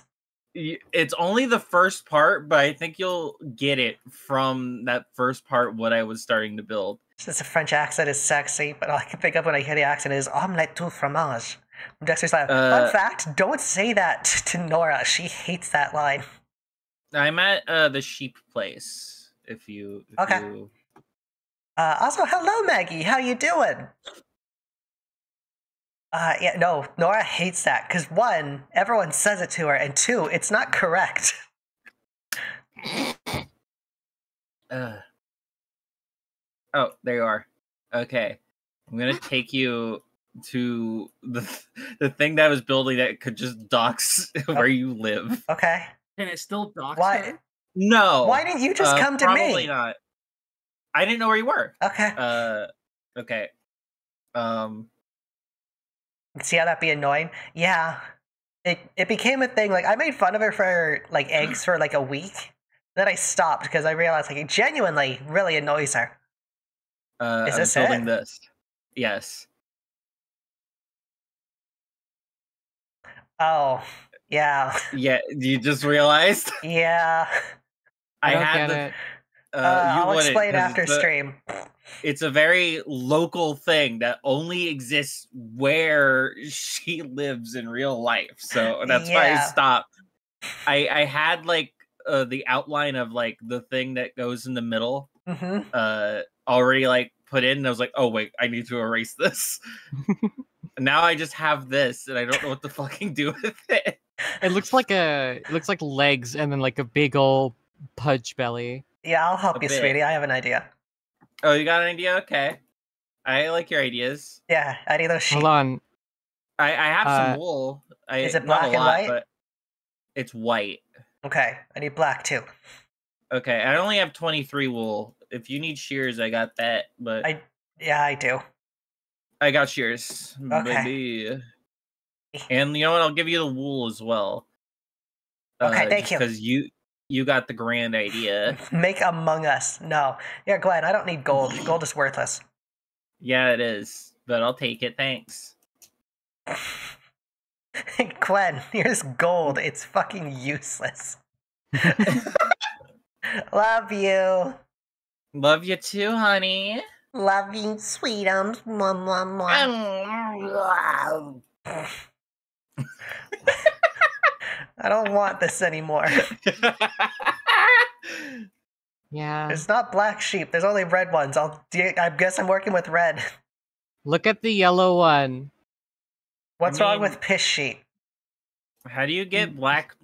It's only the first part, but I think you'll get it from that first part what I was starting to build. Since the French accent is sexy, but all I can think of when I hear the accent is omelette du fromage. From Dexter's Lab. Uh, Fun fact, don't say that to Nora. She hates that line. I'm at uh the sheep place. If you if Okay. you Uh, also, hello, Maggie. How you doing? Uh, yeah, no, Nora hates that because one, everyone says it to her, and two, it's not correct. Uh. Oh, there you are. Okay. I'm gonna take you to the the thing that I was building that could just dox where you live. Okay. Can it still dox Why? her? No. Why didn't you just uh, come to probably me? not. I didn't know where you were. Okay. Uh. Okay. Um. See how that'd be annoying? Yeah. It it became a thing. Like I made fun of her for like eggs for like a week. Then I stopped because I realized like it genuinely really annoys her. Uh, Is I was this building it? this. Yes. Oh, yeah, Yeah. You just realized. yeah. I, I, had the. it. Uh, Uh, you I'll wouldn't, explain 'cause after it's a- stream. It's a very local thing that only exists where she lives in real life. So that's why I stopped. I I had like uh, the outline of like the thing that goes in the middle hmm uh already like put in and I was like, "Oh wait, I need to erase this." now I just have this and I don't know what to fucking do with it. It looks like a it looks like legs and then like a big old pudge belly. Yeah, I'll help A you, bit. sweetie. I have an idea. Oh, you got an idea? Okay. I like your ideas. Yeah, I need those sheep. Hold on. I I have Uh, some wool. I, is it not a black and lot, white? But it's white. Okay, I need black too. Okay, I only have 23 wool. If you need shears, I got that, but I, I yeah, I do. I got shears. Okay. Baby. And you know what? I'll give you the wool as well. Okay, thank you. Because you you got the grand idea. Make Among Us. No. Yeah, Glenn, I don't need gold. Gold is worthless. yeah, it is. But I'll take it. Thanks. Gwen, here's gold. It's fucking useless. Love you. Love you too, honey. Love you, sweetums. Mwah, mwah, mwah. I don't want this anymore. Yeah. It's not black sheep. There's only red ones. I'll. I guess I'm working with red. Look at the yellow one. What's I wrong with piss sheep? How do you get black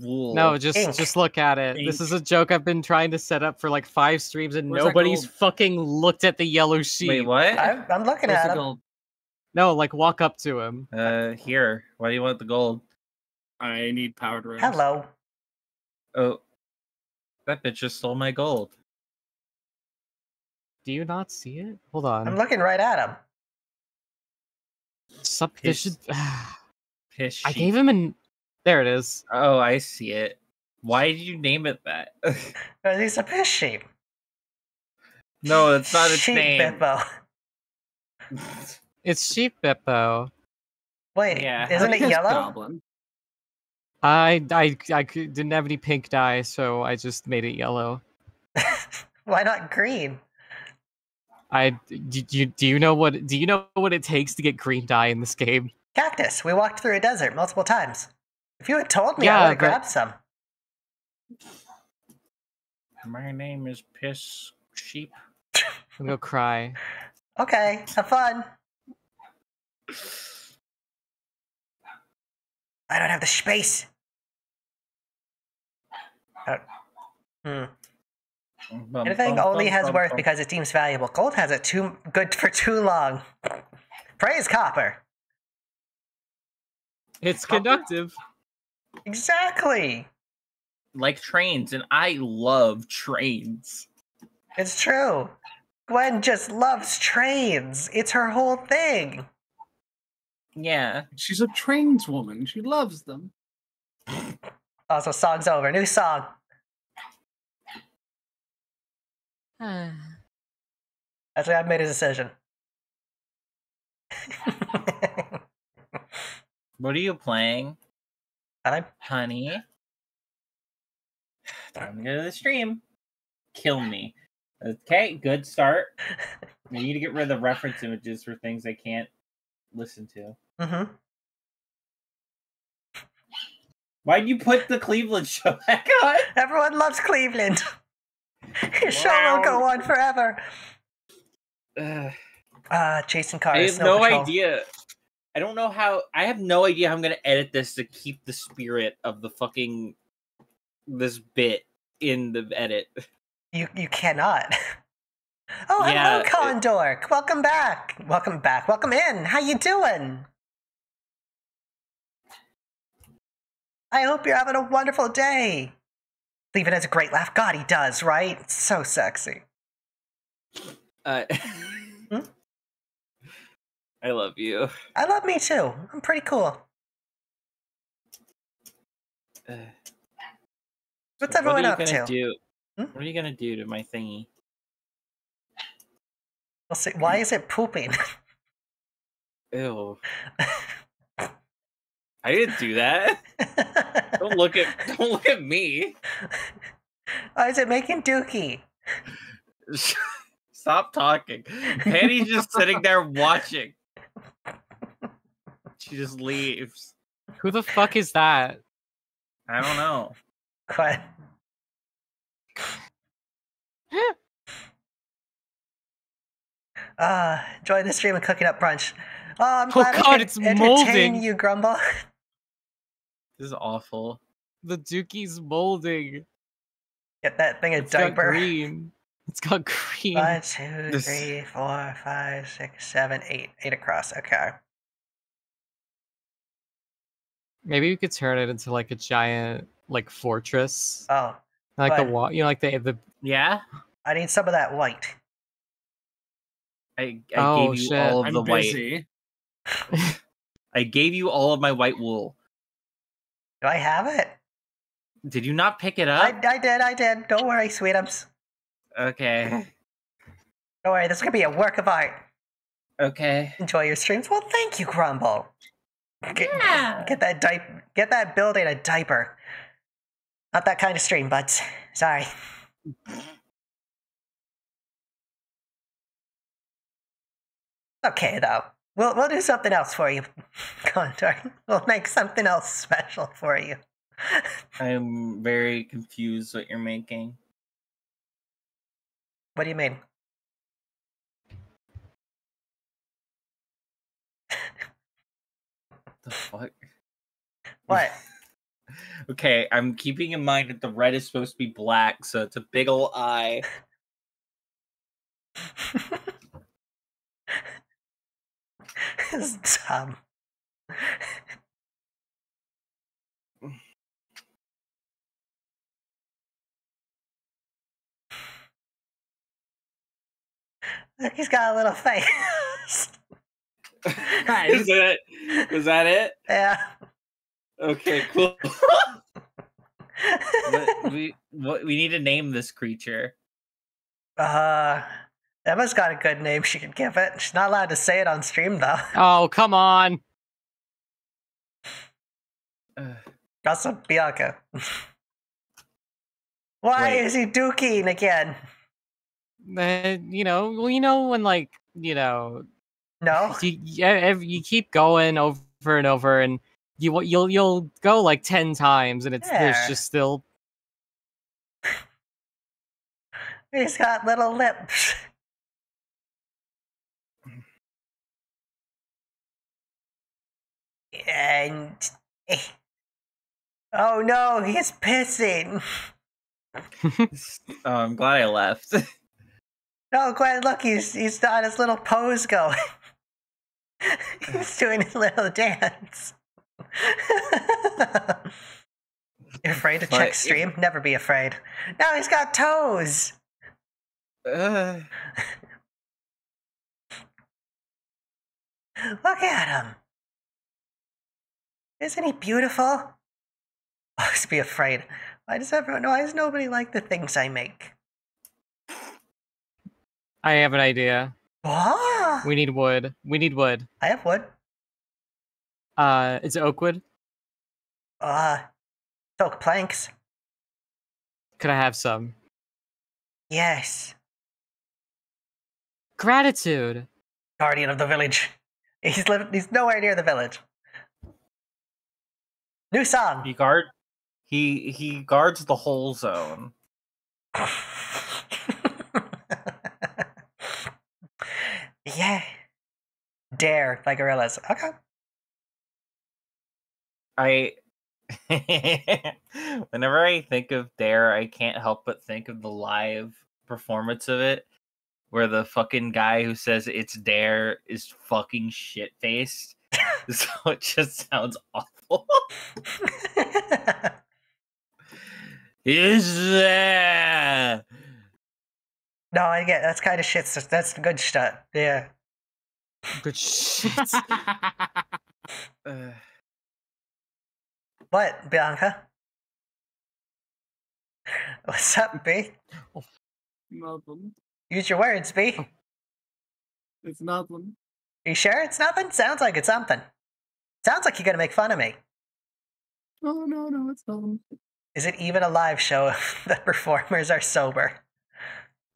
wool? No, just Ink. just look at it. This is a joke I've been trying to set up for like five streams and Where's nobody's fucking looked at the yellow sheep. Wait, what? I'm, I'm looking Where's at the him. gold? No, like walk up to him. Uh, here. Why do you want the gold? I need powered rose. Hello. Oh, that bitch just stole my gold. Do you not see it? Hold on. I'm looking right at him. Some, there Piss- should... Piss. I gave him an. There it is. Oh, I see it. Why did you name it that? Oh, He's a piss sheep. no, that's not its sheep name. Bimbo. It's sheep Beppo. Wait, Yeah. isn't it yellow? Goblin. I I I didn't have any pink dye, so I just made it yellow. Why not green? I do you do you know what do you know what it takes to get green dye in this game? Cactus. We walked through a desert multiple times. If you had told me, I would have but- grabbed some. My name is Piss Sheep. I'm gonna cry. Okay, have fun. I don't have the space. Uh, hmm. Bum, Anything bum, only bum, has worth because it seems valuable. Gold has it too good for too long. Praise copper. It's Copper? conductive. Exactly. like trains, and I love trains. It's true. Gwen just loves trains. It's her whole thing. Yeah. She's a trains woman. She loves them. Also, song's over. New song. That's why I've made a decision. What are you playing, I'm honey? Time to go to the stream. Kill me. Okay, good start. I need to get rid of the reference images for things I can't listen to. Mm-hmm. Why'd you put the Cleveland show back on? Everyone loves Cleveland. Your show will go on forever. Ugh. Uh, Jason Carr. I have no idea. I don't know how. I have no idea how I'm gonna edit this to keep the spirit of the fucking this bit in the edit. You you cannot. Oh, Yeah, hello, it- Condor. Welcome back. Welcome back. Welcome in. How you doing? I hope you're having a wonderful day. Steven has a great laugh. God, he does, right? It's so sexy. Uh, Hmm? I love you. I love me too. I'm pretty cool. Uh, What's so everyone what are up to? Do? Hmm? What are you gonna do to my thingy? We'll see. Why is it pooping? Ew. I didn't do that. Don't look at don't look at me. Why is it making dookie? Stop talking. Penny's just sitting there watching. She just leaves. Who the fuck is that? I don't know. What? Uh, join the stream and cooking up brunch. Oh, I'm Oh glad I God, could it's entertain molding. you, Grumble. This is awful. The Dookie's molding. Get that thing a It's got diaper. green. It's got green. One, two, This- three, four, five, six, seven, eight. Eight across. Okay. Maybe we could turn it into like a giant like fortress. Oh, Like the wall, you know, like the the Yeah? I need some of that white. I, I Oh, gave you shit. all of I'm the white. I gave you all of my white wool. Do I have it? Did you not pick it up? I did. I did. Don't worry, sweetums. Okay. Don't worry. This is gonna be a work of art. Okay. Enjoy your streams. Well, thank you, Grumble. Get, Yeah. get that diaper. Get that building a diaper. Not that kind of stream, but sorry. Okay, though. We'll we'll do something else for you, Condor. We'll make something else special for you. I'm very confused what you're making. What do you mean? The fuck? What? Okay, I'm keeping in mind that the red is supposed to be black, so it's a big ol' eye. It's dumb. Look, he's got a little face. is that is that it? yeah. Okay, cool. what, we what we need to name this creature. Uh, Emma's got a good name she could give it. She's not allowed to say it on stream though. Oh, come on. Also, Bianca. Why Wait. is he duking again? Uh, you know, well, you know when like you know No. you you, keep going over and over, and you you'll you'll go like ten times, and it's there's Yeah. just still He's got little lips. And. Oh no, he's pissing. oh, I'm glad I left. No, Gwen, look, he's he's got his little pose going. he's doing his little dance. You're afraid to But check stream? Never be afraid. No, he's got toes. Uh, Look at him. Isn't he beautiful? Always be afraid. Why does everyone? Why does nobody like the things I make? I have an idea. What? We need wood. We need wood. I have wood. Uh, it's oak wood. Uh, oak planks. Could I have some? Yes. Gratitude. Guardian of the village. He's living. He's nowhere near the village. New song. he guard. He he guards the whole zone. yeah. Dare by Gorillaz. Okay. I whenever I think of Dare, I can't help but think of the live performance of it where the fucking guy who says it's Dare is fucking shit faced. so it just sounds awful. is there? no, I get that's kind of shit. That's good shit. Yeah. Good shit. Uh, What, Bianca? What's up, B? Nothing. Use your words, B. It's nothing. You sure it's nothing? Sounds like it's something. Sounds like you're gonna make fun of me. No, no, no, it's nothing. Is it even a live show if the performers are sober?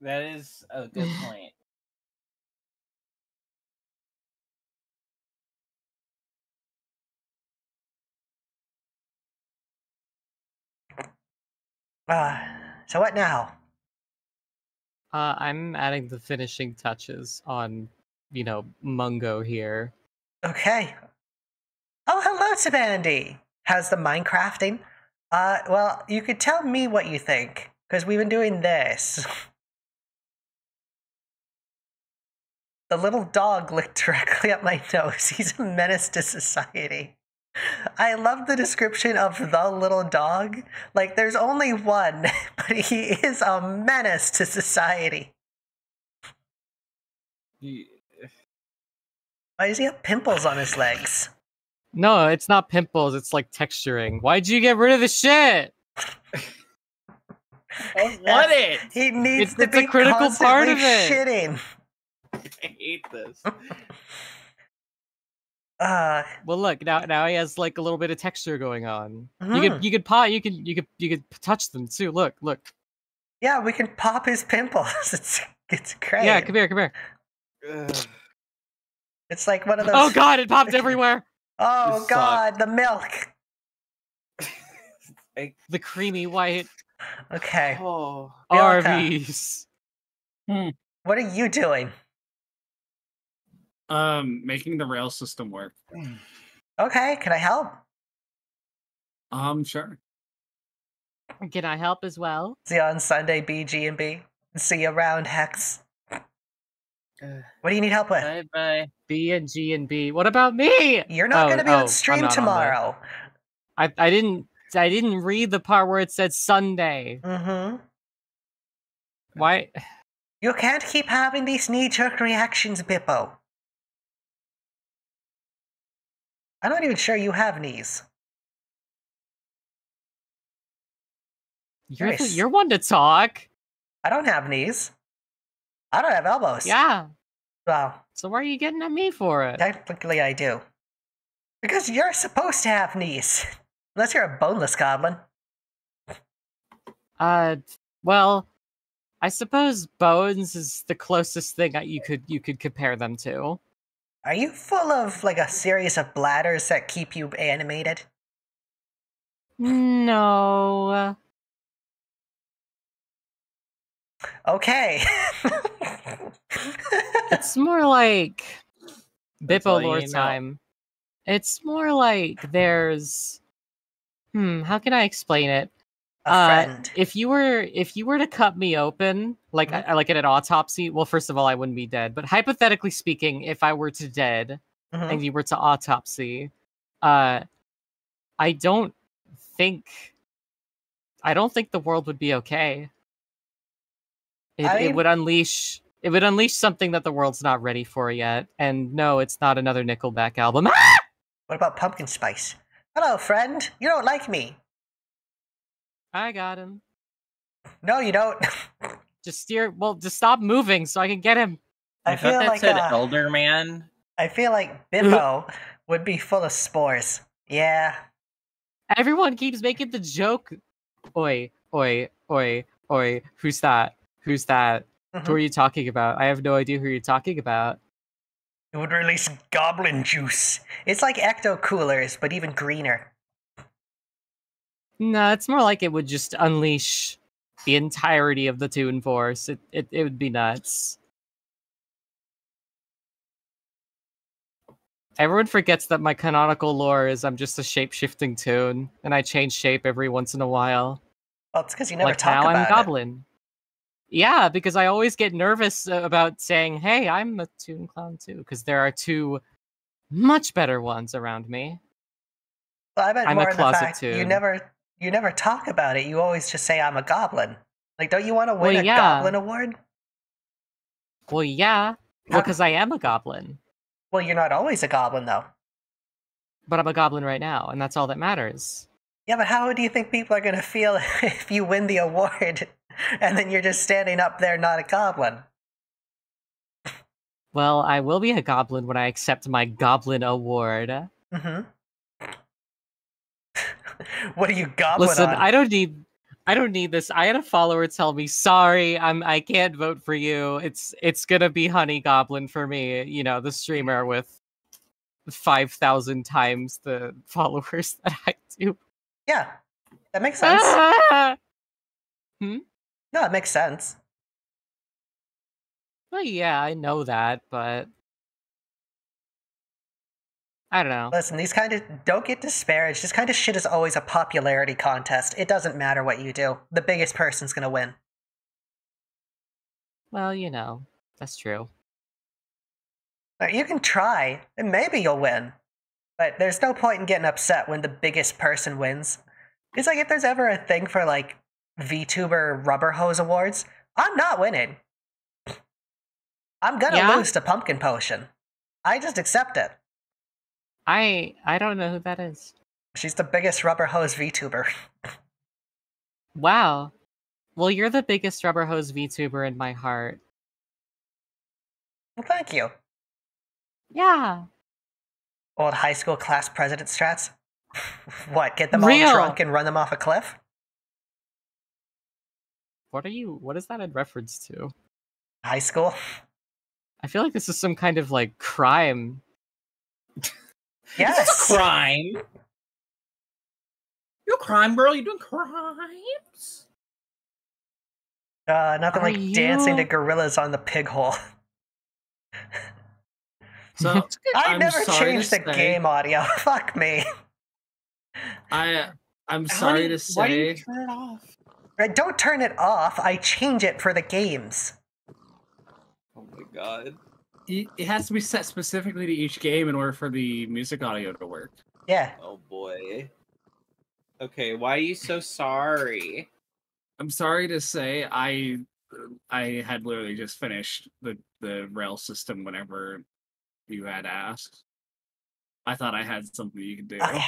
that is a good point. Uh, so what now? Uh, I'm adding the finishing touches on, you know, Mungo here. Okay. Oh, hello, Sabandy. How's the Minecrafting? Uh, well, you could tell me what you think, because we've been doing this. The little dog licked directly at my nose. He's a menace to society. I love the description of the little dog. Like, there's only one, but he is a menace to society. You- Why does he have pimples on his legs? No, it's not pimples. It's like texturing. Why'd you get rid of the shit? I want it. He needs It's- to it's a be critical part of it. Shitting. I hate this. Uh, Well, look now. Now he has like a little bit of texture going on. You Mhm. could you could pot. You could you could you could touch them too. Look look. yeah, we can pop his pimples. It's it's great. Yeah, come here, come here. Ugh. It's like one of those. Oh god, it popped everywhere. Oh This god, the milk. The creamy white Okay, oh. Bianca. Arby's. what are you doing? Um, making the rail system work. Okay, can I help? Um, sure. Can I help as well? See you on Sunday, BG and B. See you around Hex. What do you need help with? Bye bye. B and G and B. What about me? You're not Oh, going to be oh, on stream not on tomorrow. I I didn't I didn't read the part where it said Sunday. Mm-hmm. Why? You can't keep having these knee-jerk reactions, Bippo. I'm not even sure you have knees. You're Nice. you're one to talk. I don't have knees. I don't have elbows. Yeah. Well, So why are you getting at me for it? technically I do. Because you're supposed to have knees. Unless you're a boneless goblin. Uh, well, I suppose bones is the closest thing that you could you could compare them to. Are you full of like a series of bladders that keep you animated? No. Okay. It's more like That's Bippo all you lore need know. time. It's more like there's hmm, how can I explain it? a Uh, if you were if you were to cut me open like Mhm. I like in an autopsy, well first of all I wouldn't be dead, but hypothetically speaking, if I were to dead Mhm. and you were to autopsy, uh I don't think I don't think the world would be okay. It, I- it would unleash it would unleash something that the world's not ready for yet. And no, it's not another Nickelback album. What about pumpkin spice? Hello, friend. You don't like me. I got him. No, you don't. Just steer well, just stop moving so I can get him. I, I, feel thought that like said uh, Enderman. I feel like Bimbo would be full of spores. Yeah. Everyone keeps making the joke. Oi, oi, oi, oi. Who's that? Who's that? Who Mhm. are you talking about? I have no idea who you're talking about. It would release goblin juice. It's like ecto coolers, but even greener. No, it's more like it would just unleash the entirety of the Toon Force. It it, it would be nuts. Everyone forgets that my canonical lore is I'm just a shape shifting toon, and I change shape every once in a while. Well, it's because you never like talk now about I'm it. Goblin. Yeah, because I always get nervous uh, about saying, "Hey, I'm a Toon Clown too," because there are two much better ones around me. Well, I meant I'm a more the closet fact you never you never talk about it. You always just say I'm a goblin. Like, don't you want to Well, win a yeah. goblin award? Well, yeah, well, because I am a goblin, Well, you're not always a goblin though. but I'm a goblin right now, and that's all that matters. Yeah, but how do you think people are gonna feel if you win the award and then you're just standing up there not a goblin? Well, I will be a goblin when I accept my goblin award. Mm-hmm. what are you goblin Listen, on? I don't need I don't need this. I had a follower tell me, "Sorry, I'm I can't vote for you. It's it's going to be Honey Goblin for me, you know, the streamer with 5,000 times the followers that I do." Yeah, that makes sense. Ah! No, it makes sense. well, yeah, I know that, but I don't know. Listen, these kind of don't get disparaged. This kind of shit is always a popularity contest. It doesn't matter what you do. The biggest person's gonna win. Well, you know, that's true. Uh, you can try, and maybe you'll win. But there's no point in getting upset when the biggest person wins. It's like if there's ever a thing for like VTuber rubber hose awards, I'm not winning. I'm gonna Yeah? lose to Pumpkin Potion. I just accept it. I I don't know who that is. She's the biggest rubber hose VTuber. Wow. Well, you're the biggest rubber hose VTuber in my heart. well, thank you. Yeah. Old high school class president strats. what? Get them all drunk and run them off a cliff? What are you what is that in reference to? High school? I feel like this is some kind of like crime. Yes. Crime. You a crime girl? You doing crimes? Uh, nothing Are like dancing to Gorillaz on the pig hole. So I I'm never changed the say- game audio. Fuck me. I I'm sorry do you- to Why do you turn it off? I don't turn it off. I change it for the games. Oh my god. it it has to be set specifically to each game in order for the music audio to work. Yeah. Oh boy. Okay, why are you so sorry? I'm sorry to say I I had literally just finished the the rail system whenever you had asked. I thought I had something you could do. Okay.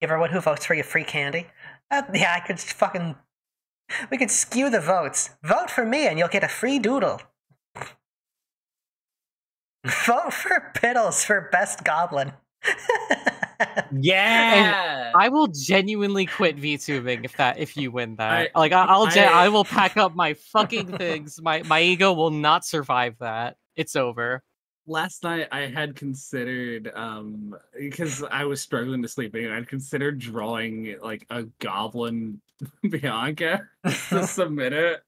Give everyone who votes for you free candy. Uh, yeah, I could fucking We could skew the votes. Vote for me and you'll get a free doodle. Vote for Piddles for best goblin. Yeah. I will genuinely quit VTubing if that if you win that. I- like I, I'll I- I will pack up my fucking things. My my ego will not survive that. It's over. Last night I had considered um because I was struggling to sleep and I'd considered drawing like a goblin Bianca to submit it.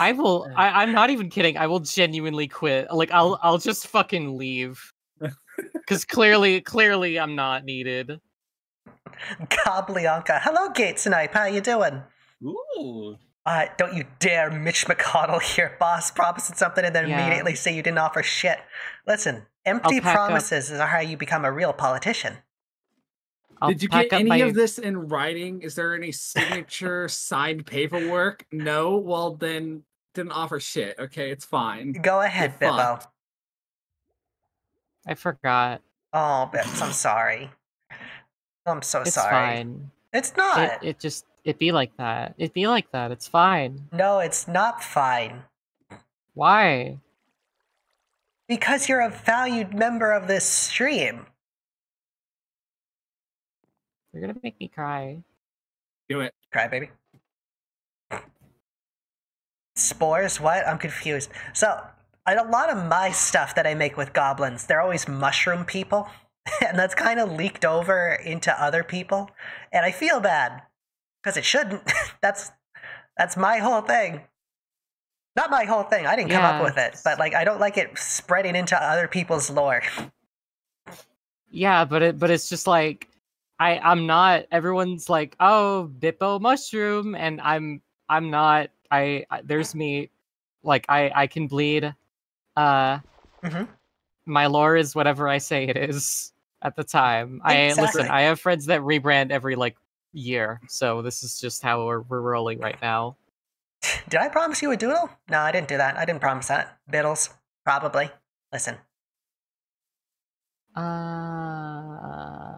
I will. I, I'm not even kidding. I will genuinely quit. Like I'll I'll just fucking leave. Because clearly, clearly, I'm not needed. Goblionka. Hello, Gate Snipe. How you doing? Ooh. Uh, don't you dare, Mitch McConnell here, boss, promising something and then Yeah. immediately say you didn't offer shit. Listen, empty pack up- promises are how you become a real politician. I'll Did you get any my- of this in writing? Is there any signature signed paperwork? No. Well, then didn't offer shit. Okay, it's fine. Go ahead, You're Bippo. fucked. I forgot. Oh, Bibbs, I'm sorry. I'm so It's sorry. fine. It's It, not. it just it be like that. It be like that. It's fine. No, it's not fine. Why? Because you're a valued member of this stream. You're gonna make me cry. Do it. Cry, baby. Spores? What? I'm confused. So, a lot of my stuff that I make with goblins, they're always mushroom people. And that's kind of leaked over into other people. And I feel bad. Because it shouldn't. that's that's my whole thing. Not my whole thing. I didn't come up with it. But like I don't like it spreading into other people's lore. Yeah, but it but it's just like I I'm not everyone's like, "Oh, Bippo mushroom," and I'm I'm not I, I there's me like I I can bleed. Uh Mhm. my lore is whatever I say it is at the time. I listen, I have friends that rebrand every like year. So this is just how we're we're rolling right now. Did I promise you a doodle? No, I didn't do that. I didn't promise that. Bittles, probably. Listen. Uh,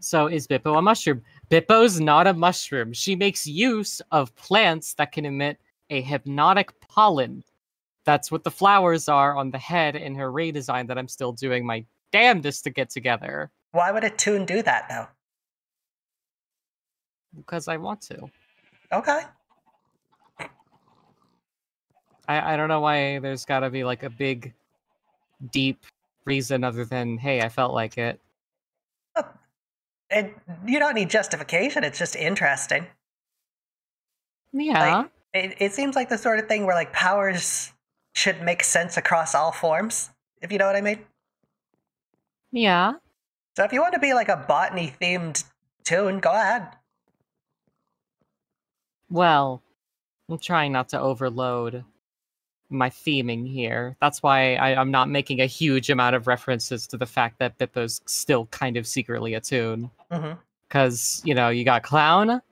so is Bippo a mushroom? Bippo's not a mushroom. She makes use of plants that can emit a hypnotic pollen. That's what the flowers are on the head in her redesign that I'm still doing my damnedest to get together Why would a tune do that though? Because I want to. Okay. I, I don't know why there's got to be like a big, deep reason other than hey, I felt like it. And you don't need justification. It's just interesting. Yeah. It, it seems like the sort of thing where like powers should make sense across all forms, if you know what I mean. yeah. So if you want to be like a botany themed tune, go ahead. Well, I'm trying not to overload my theming here. That's why I, I'm not making a huge amount of references to the fact that Bippo's still kind of secretly a tune. Because, mm-hmm. you know, you got Clown,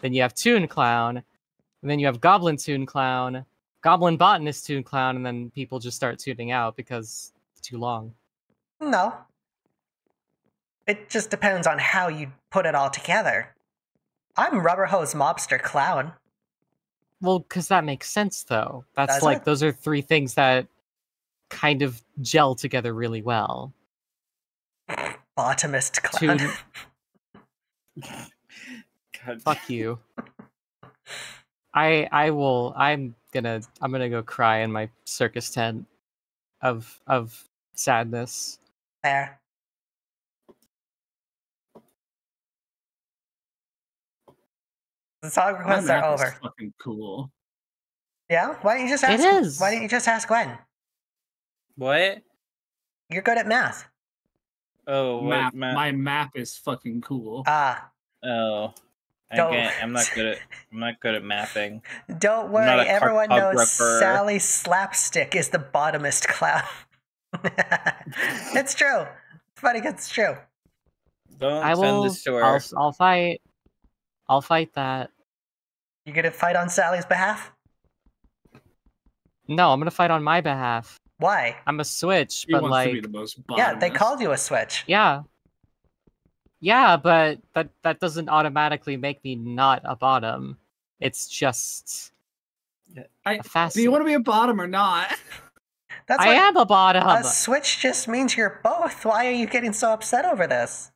then you have Toon Clown, and then you have Goblin Toon Clown, Goblin Botanist Toon Clown, and then people just start tuning out because it's too long. No. It just depends on how you put it all together. I'm Rubber Hose Mobster Clown. Well, because that makes sense, though. That's Does like, it? those are three things that kind of gel together really well. Bottomist Clown. Tune- God. Fuck you. I I will I'm gonna I'm gonna go cry in my circus tent of of sadness. there. The song My requests map are is over. fucking cool. Yeah? Why don't you just ask is. Why don't you just ask Gwen? What? You're good at math. Oh, what Map, map? My map is fucking cool. Ah, Oh, I Don't- can't. I'm not good at. I'm not good at mapping. don't worry, everyone knows. Sally Slapstick is the bottomist clown. it's true. It's funny 'cause it's true. Don't I send will this to her. I'll I'll fight I'll fight that. You gonna fight on Sally's behalf? No, I'm gonna fight on my behalf. Why? I'm a switch, He but wants like to be the most Yeah, they called you a switch. yeah. Yeah, but that that doesn't automatically make me not a bottom. It's just I- a Do you want to be a bottom or not? That's I what am a bottom. a switch just means you're both. Why are you getting so upset over this?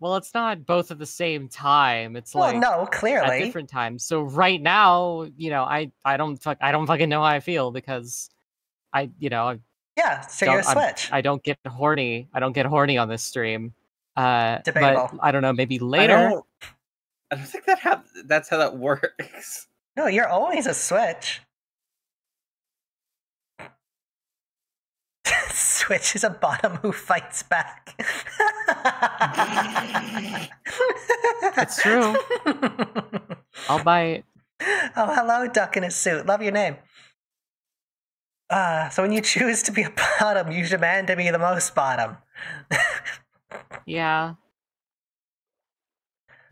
Well, it's not both at the same time. It's Well, like no, clearly at different times. So right now, you know, I I don't fuck I don't fucking know how I feel because I you know I Yeah, so you're a Don't- I'm- switch. I don't get horny. I don't get horny on this stream. Uh, Debatable. but I don't know. Maybe I later. don't, I don't think that hap- that's how that works. No, you're always a switch. switch is a bottom who fights back. It's true. I'll buy it. Oh, hello, duck in a suit. Love your name. Uh, so when you choose to be a bottom, you demand to be the most bottom. Yeah.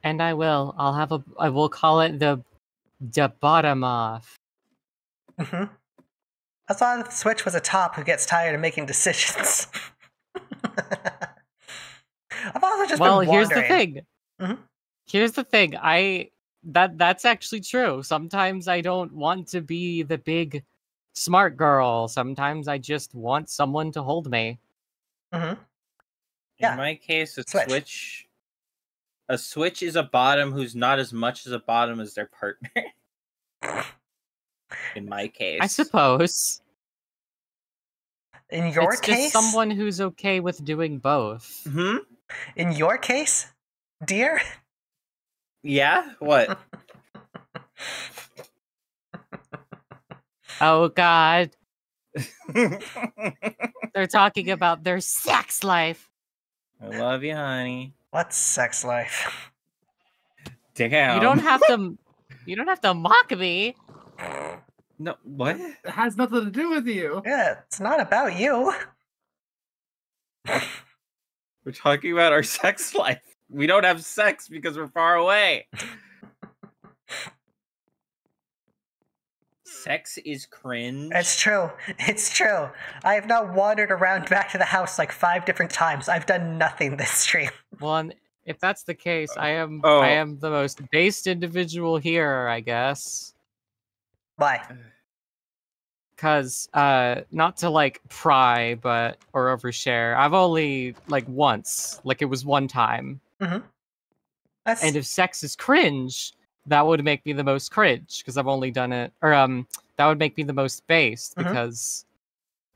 And I will. I'll have a. I will call it the, the bottom off. hmm I thought the Switch was a top who gets tired of making decisions. I've also just well, been here's the wondering- thing. Mhm. Here's the thing. I that that's actually true. Sometimes I don't want to be the big smart girl. Sometimes I just want someone to hold me. Mhm. Yeah. In my case, a Switch. switch. a switch is a bottom who's not as much as a bottom as their partner. In my case, I suppose. In your it's case, just someone who's okay with doing both. Hmm. in your case, dear, Yeah. What? Oh god, they're talking about their sex life. I love you, honey. what's sex life? Damn. You don't have to. You don't have to mock me. No. What? It has nothing to do with you. Yeah, it's not about you. We're talking about our sex life. We don't have sex because we're far away. sex is cringe. It's true. It's true. I have now wandered around back to the house like five different times. I've done nothing this stream. Well, if that's the case, I am. Oh. I am the most based individual here, I guess. Why? Uh, Cause, uh, not to like pry, but or overshare. I've only like once, like it was one time. That's And if sex is cringe, that would make me the most cringe because I've only done it, or um, that would make me the most based Mhm. because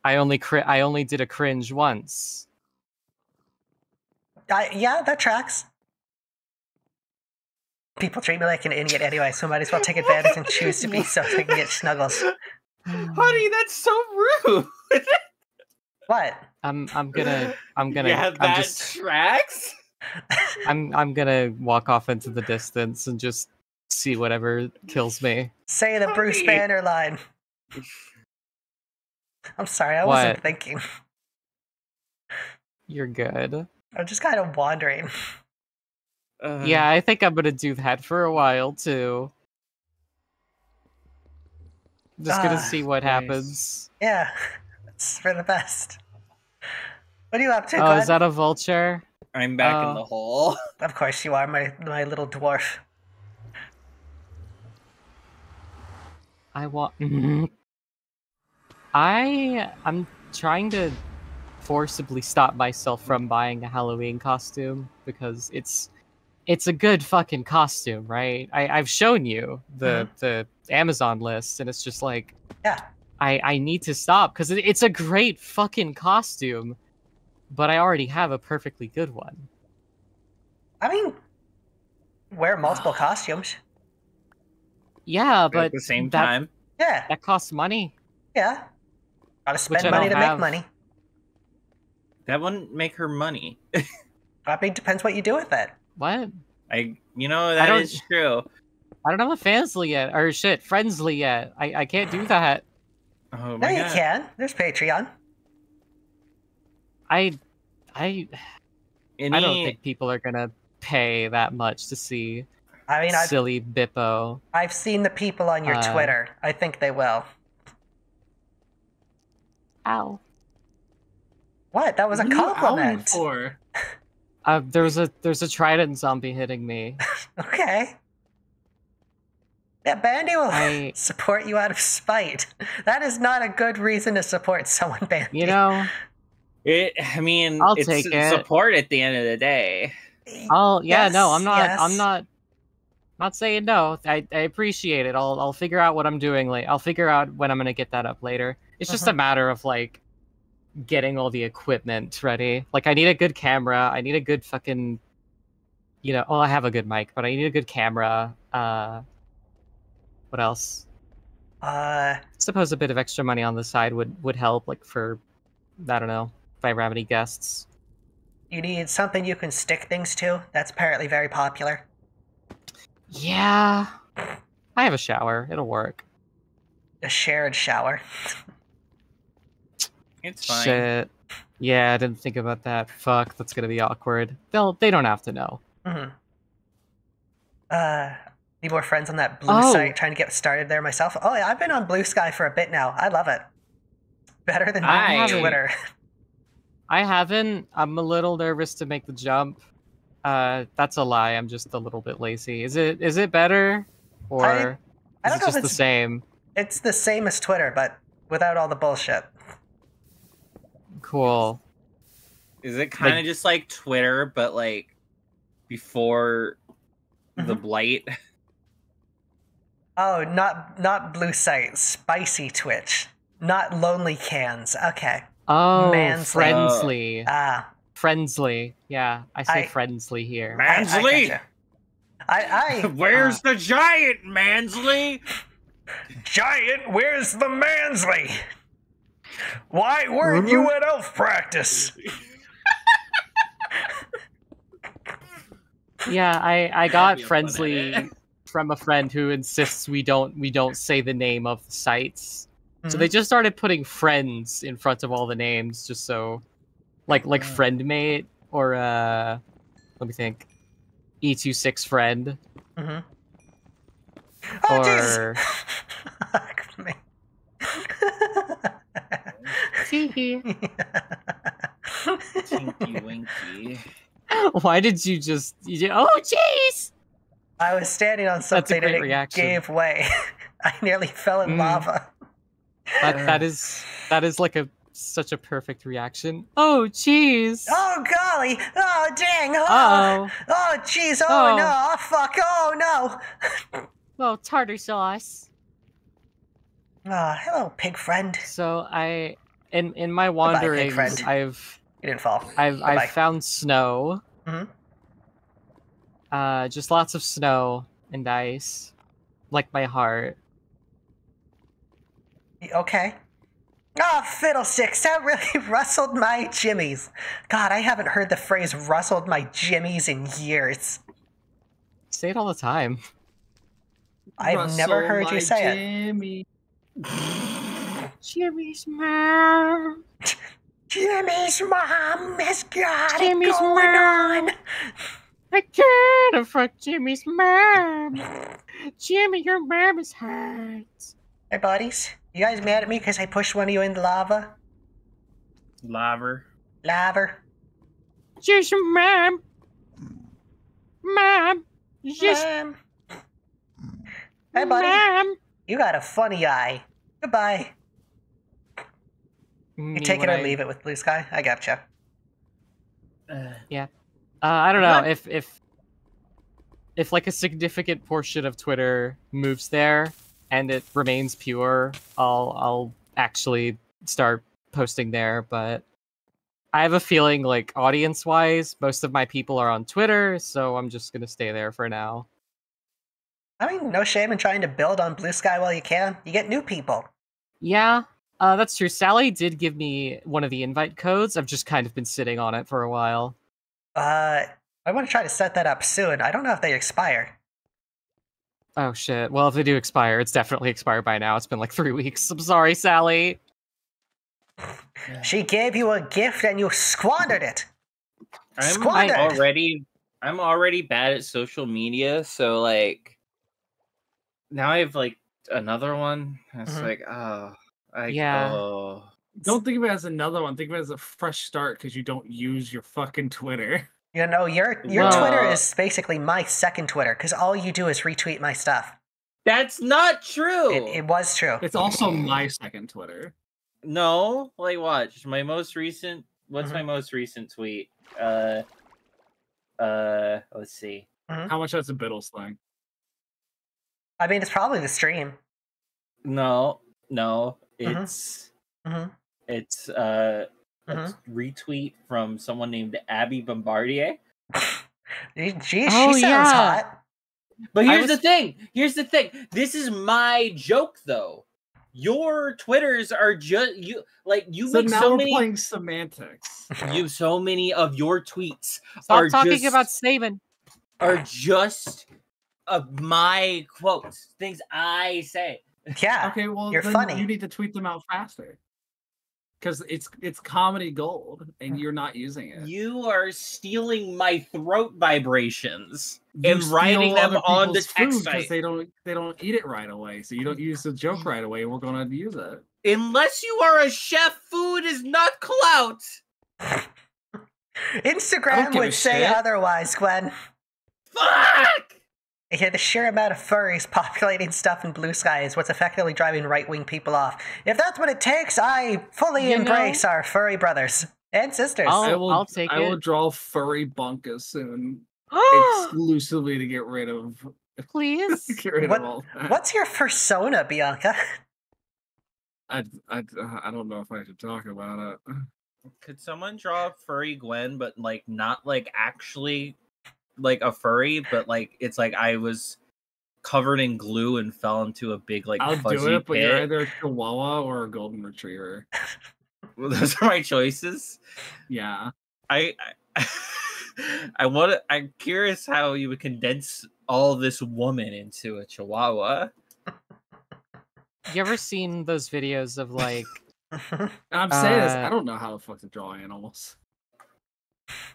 I only cri- I only did a cringe once. I, yeah, that tracks. People treat me like an idiot anyway, so might as well take advantage and choose to be so I can get snuggles. Honey, that's so rude. What? I'm I'm gonna I'm gonna yeah, I'm that just tracks. I'm I'm gonna walk off into the distance and just see whatever kills me. Say the Bruce Banner line. I'm sorry, I wasn't thinking. You're good. I'm just kind of wandering. Uh, Yeah, I think I'm gonna do that for a while too. Just gonna Ah, see what nice. happens. Yeah, it's for the best. What are you up to, Oh, Glenn? is that a vulture? I'm back Oh. in the hole. Of course you are, my my little dwarf. I want. I I'm trying to forcibly stop myself from buying a Halloween costume because it's it's a good fucking costume, right? I I've shown you the mm-hmm. the Amazon list, and it's just like Yeah. I I need to stop because it, it's a great fucking costume, but I already have a perfectly good one. I mean, wear multiple costumes. Yeah, But but at the same that, time, Yeah, that costs money. yeah. Gotta spend money to don't make money. that wouldn't make her money. I mean, depends what you do with it. What? I, you know, that is true. I don't have a Fansly yet, or shit, Friendsly yet. I, I can't do that. Oh No, my you god. can. There's Patreon. I, I, Any, I don't think people are gonna pay that much to see I mean, I've silly Bippo. I've seen the people on your Uh, Twitter. I think they will. Ow. What? That was a What are you compliment. For? Uh, there's a there's a trident zombie hitting me. Okay. Yeah, Bandy will I- support you out of spite. That is not a good reason to support someone, Bandy. You know, It. I mean, I'll it's take it. support at the end of the day. I'll yeah no I'm not yes. I'm not not saying no. I, I appreciate it. I'll I'll figure out what I'm doing late. I'll figure out when I'm gonna get that up later. It's just a Mhm. matter of like getting all the equipment ready. Like I need a good camera. I need a good fucking you know, oh I have a good mic, but I need a good camera. Uh what else? Uh, I suppose a bit of extra money on the side would would help, like for I don't know, if I have any guests. you need something you can stick things to. That's apparently very popular. Yeah. I have a shower. It'll work. A shared shower. It's fine. Shit. Yeah, I didn't think about that. Fuck, that's gonna be awkward. They'll they don't have to know. hmm Uh, need more friends on that blue Oh. site. Trying to get started there myself. Oh, yeah, I've been on Blue Sky for a bit now. I love it. Better than I. Twitter. I haven't. I'm a little nervous to make the jump. Uh, that's a lie. I'm just a little bit lazy. Is it is it better or I is don't it know if just the same? It's the same as Twitter, but without all the bullshit. Cool. Is it kind of just like Twitter, but like before the Mhm. blight? Oh, not not blue site, spicy Twitch, not lonely cans. Okay. Oh, Mansley. friendly. Ah, Friendly. Yeah, I say I- friendly here. I, I, I, I where's the giant, Mansley? Giant, where's the Mansley? Why weren't you at elf practice? Yeah, I I got be a fun friendly from a friend who insists we don't we don't say the name of the sites. So Mhm. they just started putting friends in front of all the names just so like like Mm. friendmate or uh let me think. E26 friend Mhm. Oh, jeez. or Fuck me. Tinky Winky. Why did you just you did, Oh jeez. I was standing on something great and it reaction. gave way. I nearly fell in Mm. lava. That that is that is like a such a perfect reaction. Oh jeez. Oh golly! Oh dang! Oh, Oh, oh jeez! Oh, Oh. no! Oh fuck! Oh no! well, tartar sauce. Oh, hello, pig friend. So I in in my big wanderings friend. I've You didn't fall. I've Bye-bye. I've found snow. Mhm. Uh, just lots of snow and ice, like my heart. Okay. Oh, fiddlesticks! That really rustled my jimmies. God, I haven't heard the phrase "rustled my jimmies" in years. Say it all the time. I've never heard you say it. Jimmy. Jimmy's mom. Jimmy's mom has got Jimmy's it going mom. on. I can't fuck Jimmy's mom. Jimmy, your mom is hot. Hey, buddies. You guys mad at me because I pushed one of you in the lava? Laver. Lava? Just mom. Mom. Just Mom. Hey, buddy. mom. You got a funny eye. Goodbye. You take it or I- leave it with Blue Sky? I gotcha. Uh, I don't know if if if like a significant portion of Twitter moves there and it remains pure, I'll I'll actually start posting there. But I have a feeling like audience wise, most of my people are on Twitter, so I'm just gonna stay there for now. I mean, no shame in trying to build on Blue Sky while you can. You get new people. Yeah, uh, that's true. Sally did give me one of the invite codes. I've just kind of been sitting on it for a while. Uh, I want to try to set that up soon. I don't know if they expire. Oh shit. Well, if they do expire, it's definitely expired by now. It's been like three weeks. I'm sorry, Sally. She gave you a gift and you squandered it. I'm Squandered. already I'm already bad at social media, so like now I have like another one. It's Mhm. like oh I Yeah. oh. Don't think of it as another one. Think of it as a fresh start because you don't use your fucking Twitter. You know, your your Well- Twitter is basically my second Twitter because all you do is retweet my stuff. That's not true. It, it was true. It's also my second Twitter. No, like watch my most recent. What's Mhm. my most recent tweet? Uh, uh, let's see. How much that's a Bittles thing? I mean, it's probably the stream. No, no, Mhm. it's hmm it's uh a Mhm. retweet from someone named Abby Bombardier. Geez, Oh, she sounds yeah. hot. But I here's the thing. Here's the thing. This is my joke, though. Your twitters are just you like you So make now so we're many playing semantics. you so many of your tweets Stop are talking just, about Saban. are just of my quotes, things I say. Yeah. Okay, well You're funny. you need to tweet them out faster. Because it's it's comedy gold and you're not using it. You are stealing my throat vibrations You and writing them on the people's food text 'cause site. they don't they don't eat it right away. So you don't use the joke right away. and We're gonna use it. Unless you are a chef, food is not clout. Instagram would say shit. otherwise, Gwen. Fuck! Yeah, the sheer amount of furries populating stuff in Blue Sky is what's effectively driving right wing people off. If that's what it takes, I fully You embrace our furry brothers and sisters. I'll- I will I'll take I will draw furry bunkas soon. exclusively to get rid of Please. get rid What- of all that. What's your persona, Bianca? I, I, I don't know if I should talk about it. Could someone draw a furry Gwen, but like not like actually like a furry, but like it's like I was covered in glue and fell into a big like I'll fuzzy do it, but you're either a chihuahua or a golden retriever. Well, those are my choices. Yeah. I I, I want to. I'm curious how you would condense all this woman into a chihuahua. You ever seen those videos of like I'm saying this, I Uh, don't know how the fuck to draw animals.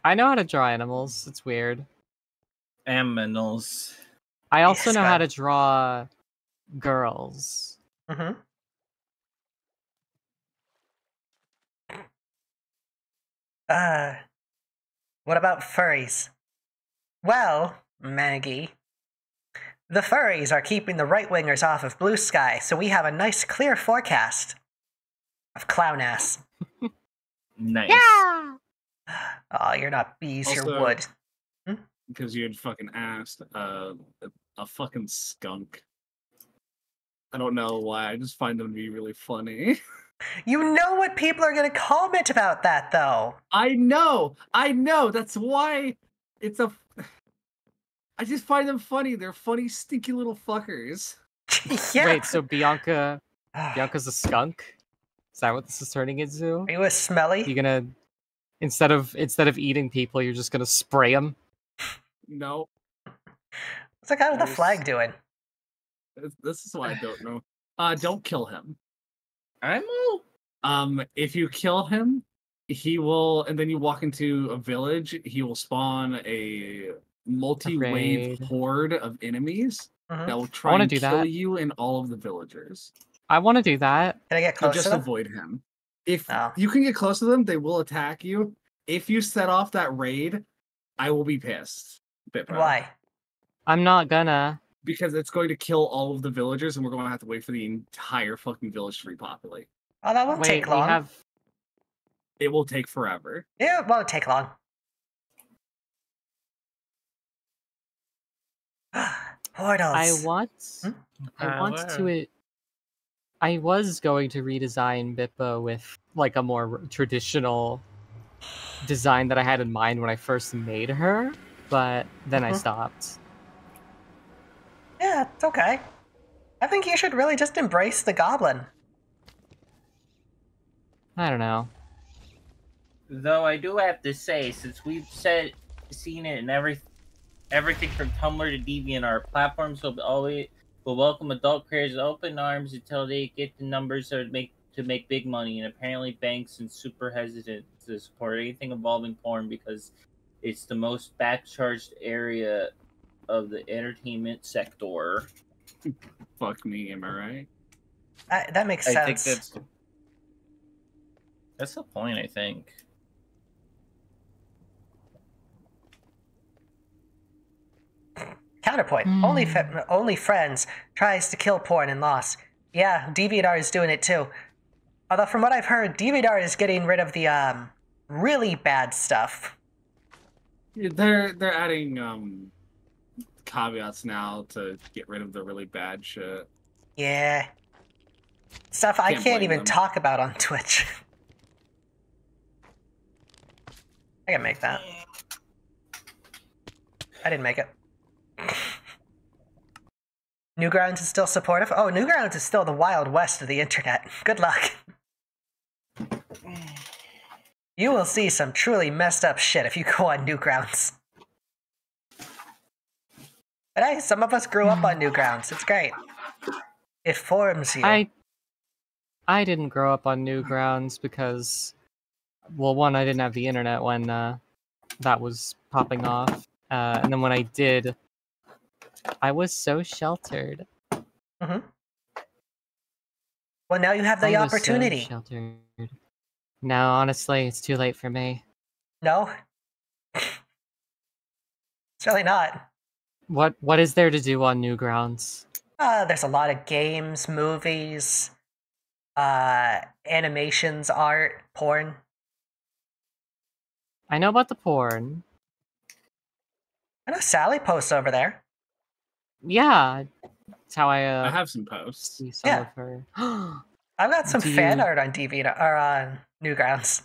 I know how to draw animals. It's weird. Aminals. I also Yes, know how to draw girls. hmm Uh, what about furries? Well, Maggie, the furries are keeping the right wingers off of blue sky, so we have a nice clear forecast of clown ass. Nice. Oh, you're not bees, Also- you're wood. Because you had fucking asked uh, a, a fucking skunk. I don't know why. I just find them to be really funny. You know what people are gonna comment about that, though. I know. I know. That's why it's a. I just find them funny. They're funny, stinky little fuckers. yeah. Wait, so Bianca Bianca's a skunk? Is that what this is turning into? Are you a smelly? You're gonna instead of instead of eating people, you're just gonna spray them? No, What's the guy with the There's- flag doing? this- this is why I don't know. Uh, don't kill him. I'm all Um, if you kill him, he will, and then you walk into a village. He will spawn a multi-wave raid. horde of enemies Mhm. that will try wanna and do kill that. you and all of the villagers. I want to do that. Can I get So close just to them? avoid him. If Oh. you can get close to them, they will attack you. If you set off that raid, I will be pissed. Bitbro, Why? I'm not gonna. Because it's going to kill all of the villagers, and we're going to have to wait for the entire fucking village to repopulate. Oh, that won't Wait, take long. have It will take forever. Yeah, it won't take long. Portals. I want Hmm? I want to it I was going to redesign Bippo with like a more traditional design that I had in mind when I first made her, but then I Mhm. stopped. Yeah, it's okay. I think you should really just embrace the goblin. I don't know. Though I do have to say, since we've said seen it in every everything from Tumblr to DeviantArt platforms will always will welcome adult creators with open arms until they get the numbers that would make to make big money. And apparently, banks and super hesitant to support anything involving porn because it's the most backcharged area of the entertainment sector. Fuck me, am I right? I, that makes sense. I sense. think that's that's the point. I think. Counterpoint. Only fe- only friends tries to kill porn and loss. Yeah, DeviantArt is doing it too. Although from what I've heard, DeviantArt is getting rid of the um really bad stuff. Yeah, They're they're adding um caveats now to get rid of the really bad shit. Yeah. Stuff I Can't can't even them. talk about on Twitch. I can make that. I didn't make it. Newgrounds is still supportive. Oh, Newgrounds is still the wild west of the internet. Good luck. You will see some truly messed up shit if you go on Newgrounds. But hey, some of us grew up on Newgrounds. It's great. It forms you. I I didn't grow up on Newgrounds because, well, one, I didn't have the internet when uh, that was popping off, uh, and then when I did, I was so sheltered. Well, now you have the I was so opportunity. sheltered. No, honestly, it's too late for me. no? it's really not. What What is there to do on Newgrounds? Uh, there's a lot of games, movies, uh, animations, art, porn. I know about the porn. I know Sally posts over there. Yeah, that's how I uh, I have some posts. see some Yeah. of her. I've got some Do fan you- art on DVD or on Newgrounds.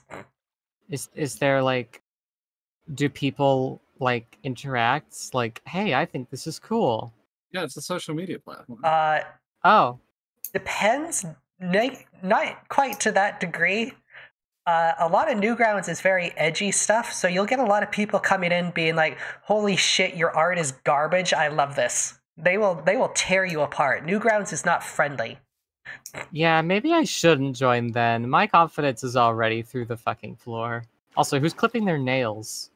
is is there like do people like interact like hey i think this is cool Yeah, it's a social media platform. Uh, oh depends. na- Not quite to that degree. Uh, a lot of Newgrounds is very edgy stuff, so you'll get a lot of people coming in being like, "Holy shit, your art is garbage! I love this." They will they will tear you apart. Newgrounds is not friendly. Yeah maybe i shouldn't join then my confidence is already through the fucking floor also who's clipping their nails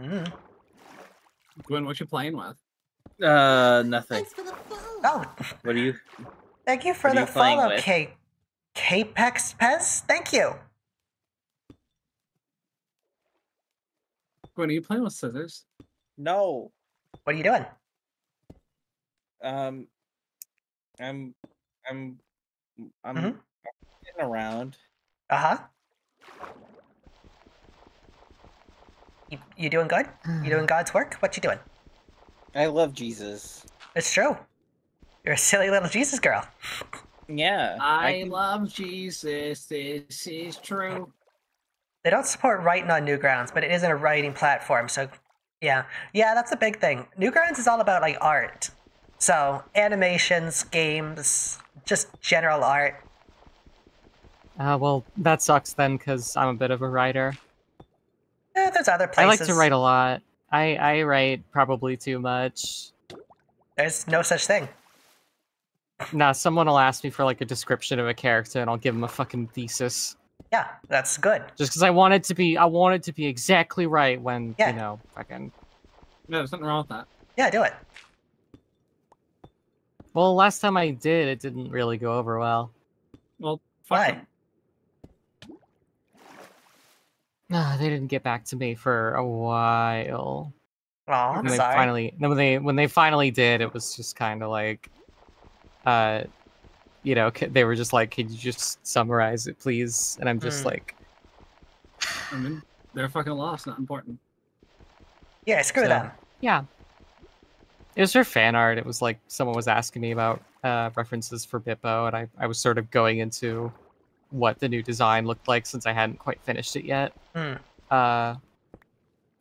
Mm. Gwen, what you playing with? Uh, nothing. Oh, What are you? thank you for the you follow, with? K Capex Pez. Thank you. Gwen, are you playing with scissors? No. What are you doing? Um, I'm, I'm, I'm, Mhm. I'm getting around. Uh huh. You, you doing good? You doing God's work? What you doing? I love Jesus. It's true. You're a silly little Jesus girl. Yeah. I can- love Jesus. This is true. They don't support writing on Newgrounds, but it isn't a writing platform, so yeah. Yeah, that's a big thing. Newgrounds is all about like art. So animations, games, just general art. uh, well that sucks then because i'm a bit of a writer Eh, there's other places. i like to write a lot i i write probably too much There's no such thing. nah someone will ask me for like a description of a character and i'll give them a fucking thesis Yeah, that's good. just because i want it to be i want it to be exactly right when Yeah. you know fucking No, there's nothing wrong with that. Yeah, do it. Well, last time I did, it didn't really go over well. Well, fuck Why? them. Ah, they didn't get back to me for a while. Oh, I'm When they sorry. finally, when they when they finally did, it was just kind of like, uh, you know, they were just like, "Could you just summarize it, please?" And I'm just Mm. like, I mean, they're fucking lost. Not important. yeah, screw So- them. yeah. It was for fan art. It was like someone was asking me about uh, references for Bippo, and I, I was sort of going into what the new design looked like since I hadn't quite finished it yet. Hmm. Uh,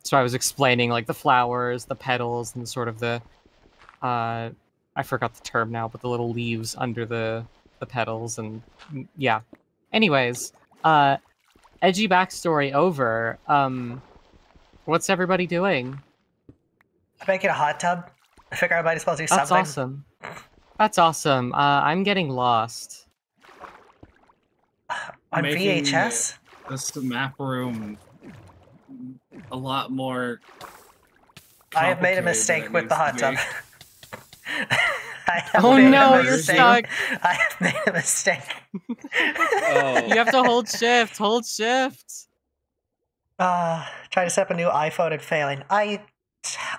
so I was explaining like the flowers, the petals, and sort of the uh, I forgot the term now, but the little leaves under the the petals, and mm, yeah. Anyways, uh, edgy backstory over. Um, what's everybody doing? I'm making a hot tub. I figure I might as well do That's something. awesome. That's awesome. Uh, I'm getting lost. On Making VHS? This map room a lot more. I have made a mistake with the hot tub. I have Oh made a no, you're mistake. stuck. I have made a mistake. Oh. You have to hold shift. Hold shift. Uh, trying to set up a new iPhone and failing. I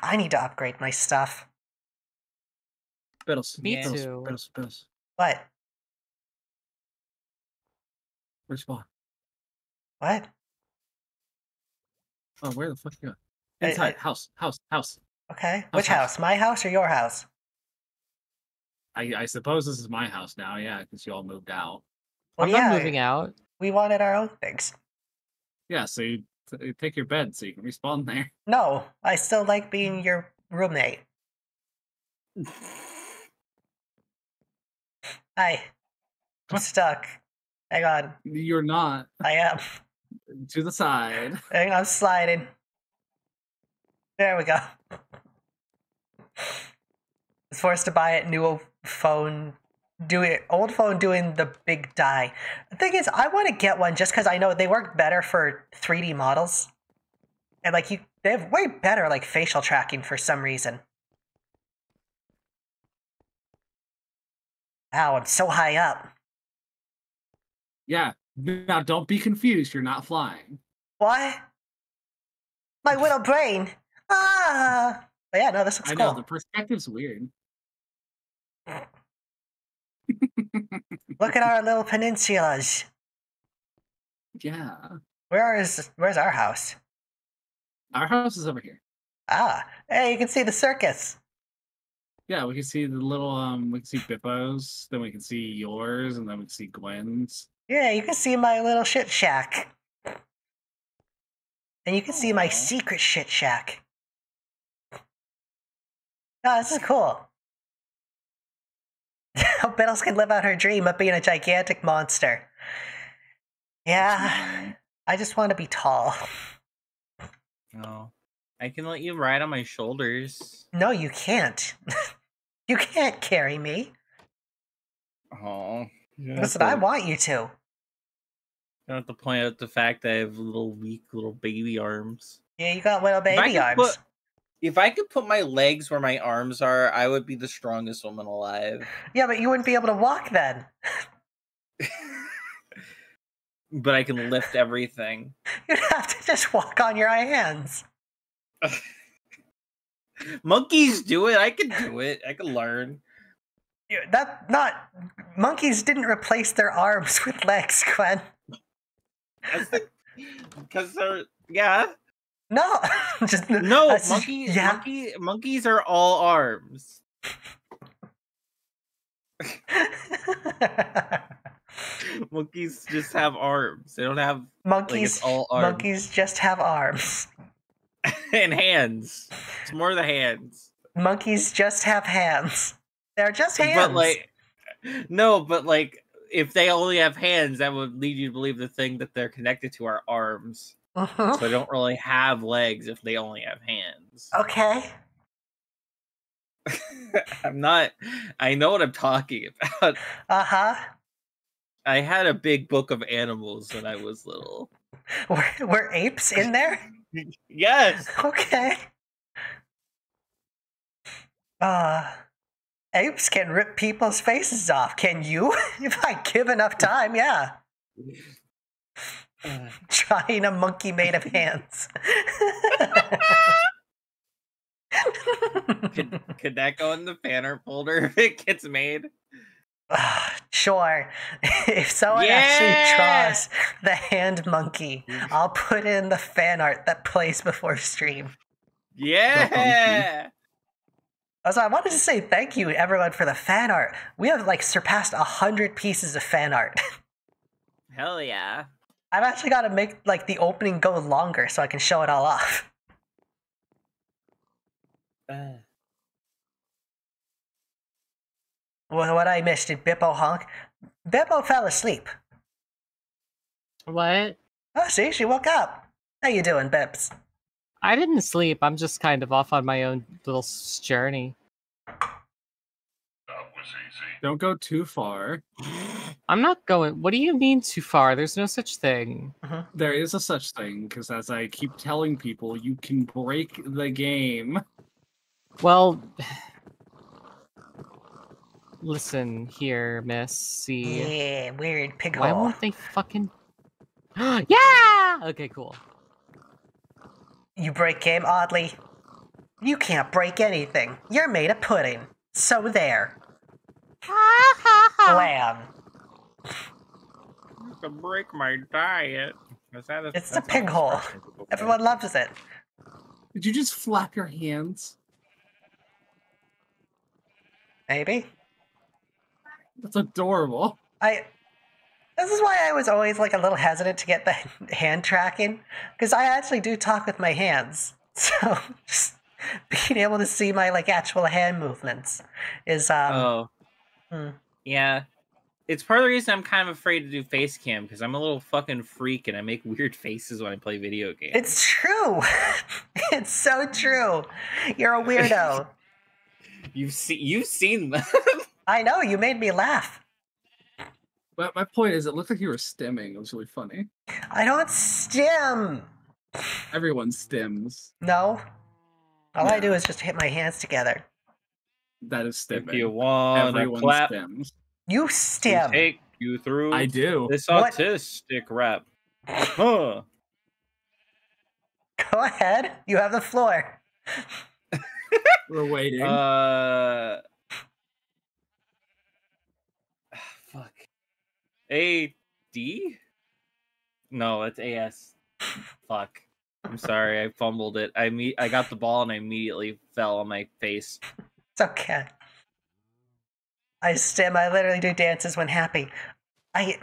I need to upgrade my stuff. Bittles. Me Bittles, too. Bittles, Bittles. What? Respawn. What? Oh, where the fuck you going? I- Inside. I- house. House. House. Okay. House, Which house. house? My house or your house? I, I suppose this is my house now, yeah, because you all moved out. Well, I'm yeah, not moving out. we wanted our own things. Yeah, so you t- you take your bed so you can respawn there. No, I still like being your roommate. Hi. I'm stuck. Hang on. You're not. I am. To the side. Hang on, I'm sliding. There we go. I was forced to buy a new phone, doing old phone doing the big die. The thing is, I want to get one just because I know they work better for 3D models, and like you, they have way better like facial tracking for some reason. Wow, I'm so high up. Yeah. Now don't be confused. You're not flying. What? My little brain. Ah. But yeah, no, this looks I cool. know the perspective's weird. Look at our little peninsulas. Yeah. Where is where's our house? Our house is over here. Ah, hey, you can see the circus. Yeah, we can see the little um we can see Bippo's, then we can see yours, and then we can see Gwen's. Yeah, you can see my little shit shack. And you can see my secret shit shack. Oh, this is cool. Bittles can live out her dream of being a gigantic monster. Yeah, I just want to be tall. No. I can let you ride on my shoulders. No, you can't. you can't carry me. Oh. Listen, I want you to. don't have to point out the fact that I have little weak little baby arms. Yeah, you got little baby could arms. put- If I could put my legs where my arms are, I would be the strongest woman alive. Yeah, but you wouldn't be able to walk then. but I can lift everything. You'd have to just walk on your hands. Monkeys do it. I can do it. I can learn. That not monkeys didn't replace their arms with legs, Gwen. Because they're yeah. No, just No, that's- monkey, Yeah, monkey, monkeys are all arms. Monkeys just have arms. They don't have monkeys. all arms. monkeys just have arms. and hands. It's more the hands. Monkeys just have hands. They're just hands. But like, no, but like, if they only have hands, that would lead you to believe the thing that they're connected to are arms. Mhm. So they don't really have legs if they only have hands. Okay. I'm not. I know what I'm talking about. Uh huh. I had a big book of animals when I was little. Were, were apes in there? Yes. Okay. Uh, apes can rip people's faces off. Can you? if I give enough time, yeah. Uh, Trying a monkey made of hands. could, could that go in the fan art folder if it gets made? Ah, sure. If someone Yeah! actually draws the hand monkey, I'll put in the fan art that plays before stream. Yeah. Also, I wanted to say thank you, everyone, for the fan art. We have like surpassed a hundred pieces of fan art. Hell yeah. I've actually got to make like the opening go longer so I can show it all off. Uh, What, what I missed did Bippo honk? Bippo fell asleep. What? Oh, see, she woke up. How you doing, Bips? I didn't sleep. I'm just kind of off on my own little journey. That was easy. Don't go too far. I'm not going. What do you mean too far? There's no such thing. Mm-hmm. There is a such thing because, as I keep telling people, you can break the game. Well, listen here, Miss. See, Yeah, weird pig why won't they fucking? yeah. Okay, cool. You break game oddly. You can't break anything. You're made of pudding. So there. Ha ha ha. Lamb. To break my diet. Is that a, It's a pig hole. expression. Everyone loves it. Did you just flap your hands? Maybe. That's adorable. I. This is why I was always like a little hesitant to get the hand tracking, because I actually do talk with my hands. So just being able to see my like actual hand movements is um. Oh. hmm. Yeah. It's part of the reason I'm kind of afraid to do face cam because I'm a little fucking freak and I make weird faces when I play video games. It's true. it's so true. You're a weirdo. You've seen you've seen them. I know. You made me laugh. But my point is, it looked like you were stimming. It was really funny. I don't stim. Everyone stims. No. All I do is just hit my hands together. That is stimming. if stimming. you want Everyone clap, stims. You to stim. take you through I do. this What? autistic rap. Huh. Go ahead. You have the floor. We're waiting. Uh. A D? No, it's A S. Fuck. I'm sorry, I fumbled it. I me- I got the ball and I immediately fell on my face. It's okay. I stim. I literally do dances when happy. I.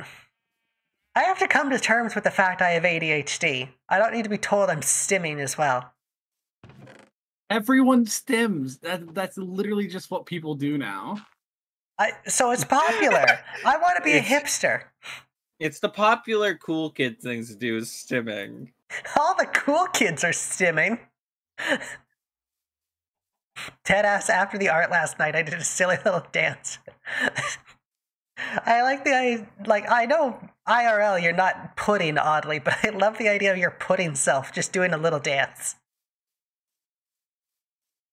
I have to come to terms with the fact I have ADHD. I don't need to be told I'm stimming as well. Everyone stims. That that's literally just what people do now. I, so it's popular. I want to be a hipster. It's the popular cool kid things to do is stimming. All the cool kids are stimming. Ted asked after the art last night, I did a silly little dance. I like the I like I know IRL you're not pudding oddly, but I love the idea of your pudding self just doing a little dance.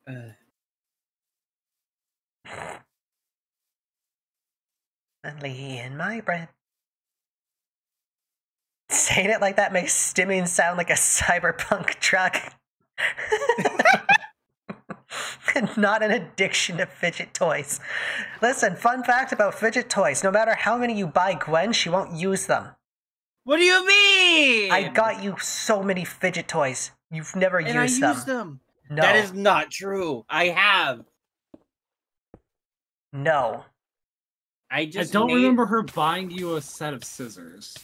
Uh, Only in my bread. Saying it like that makes stimming sound like a cyberpunk truck. Not an addiction to fidget toys. Listen, fun fact about fidget toys no matter how many you buy Gwen, she won't use them. what do you mean? I got you so many fidget toys. You've never and I used them. used them. No. That is not true. I have. no. I I just don't made- remember her buying you a set of scissors.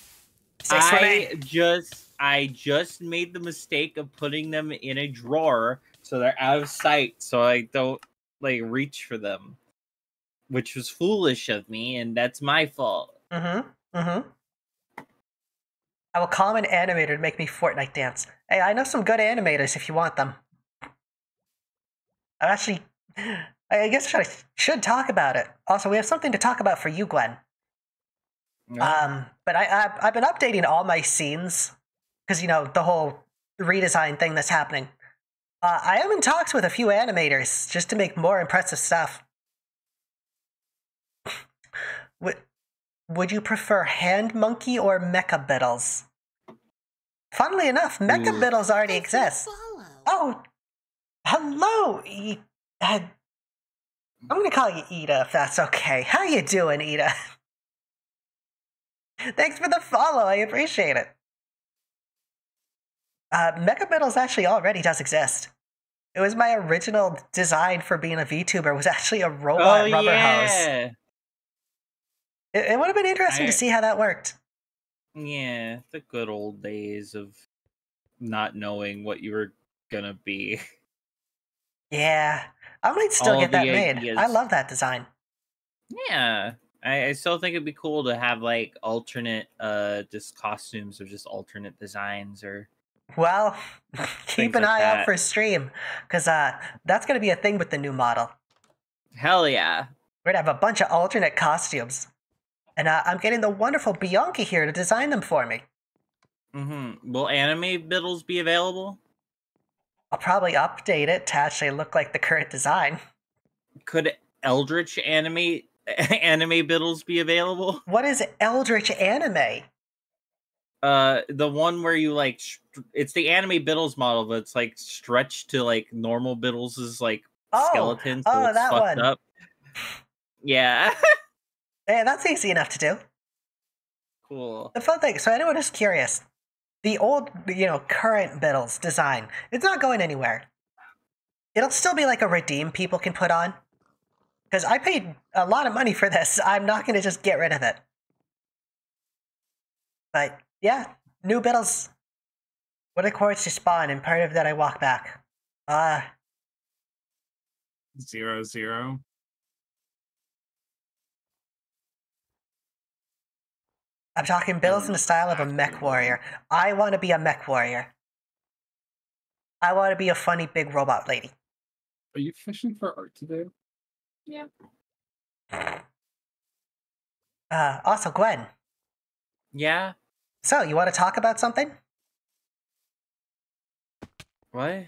Six I just I just made the mistake of putting them in a drawer so they're out of sight so I don't like reach for them. Which was foolish of me and that's my fault. Mm-hmm. Mm-hmm. I will call an animator to make me Fortnite dance. Hey, I know some good animators if you want them. I actually, I guess I should talk about it. Also, we have something to talk about for you, Gwen. Um, but I, I I've been updating all my scenes because you know the whole redesign thing that's happening. Uh, I am in talks with a few animators just to make more impressive stuff. Would Would you prefer Hand Monkey or Mecha Bittles? Funnily enough, Mecha Ooh. Bittles already exist. Oh, hello, uh, I'm gonna call you Ida if that's okay. How you doing, Ida? Thanks for the follow. I appreciate it. Uh, Mecha Bittles actually already does exist. It was my original design for being a VTuber. Was actually a robot oh rubber hose. yeah. It, it would have been interesting I- to see how that worked. Yeah, the good old days of not knowing what you were gonna be. Yeah, I might still get that made. I love that design. Yeah. I, I still think it'd be cool to have like alternate uh just costumes or just alternate designs or Well, keep an like eye out that. for stream because uh, that's going to be a thing with the new model. hell yeah. We're going to have a bunch of alternate costumes. And uh, I'm getting the wonderful Bianca here to design them for me. Mm-hmm. Will anime Bittles be available? I'll probably update it to actually look like the current design. Could Eldritch anime anime Bittles be available? What is Eldritch Anime? Uh, the one where you like, it's the anime Bittles model, but it's like stretched to like normal Bittles' like Oh, skeleton, so oh, that one. up. Yeah, Yeah, that's easy enough to do. cool. The fun thing, so anyone who's curious, the old, you know, current Bittles design, it's not going anywhere. It'll still be like a redeem people can put on. Because I paid a lot of money for this. I'm not going to just get rid of it. But yeah, new Bittles. What a accords to spawn, and part of that I walk back. Uh, Zero zero. I'm talking Bittles in the style of a mech warrior. I want to be a mech warrior. I want to be a funny big robot lady. Are you fishing for art today? Yeah. Uh, also, Gwen. Yeah. So, you want to talk about something? What?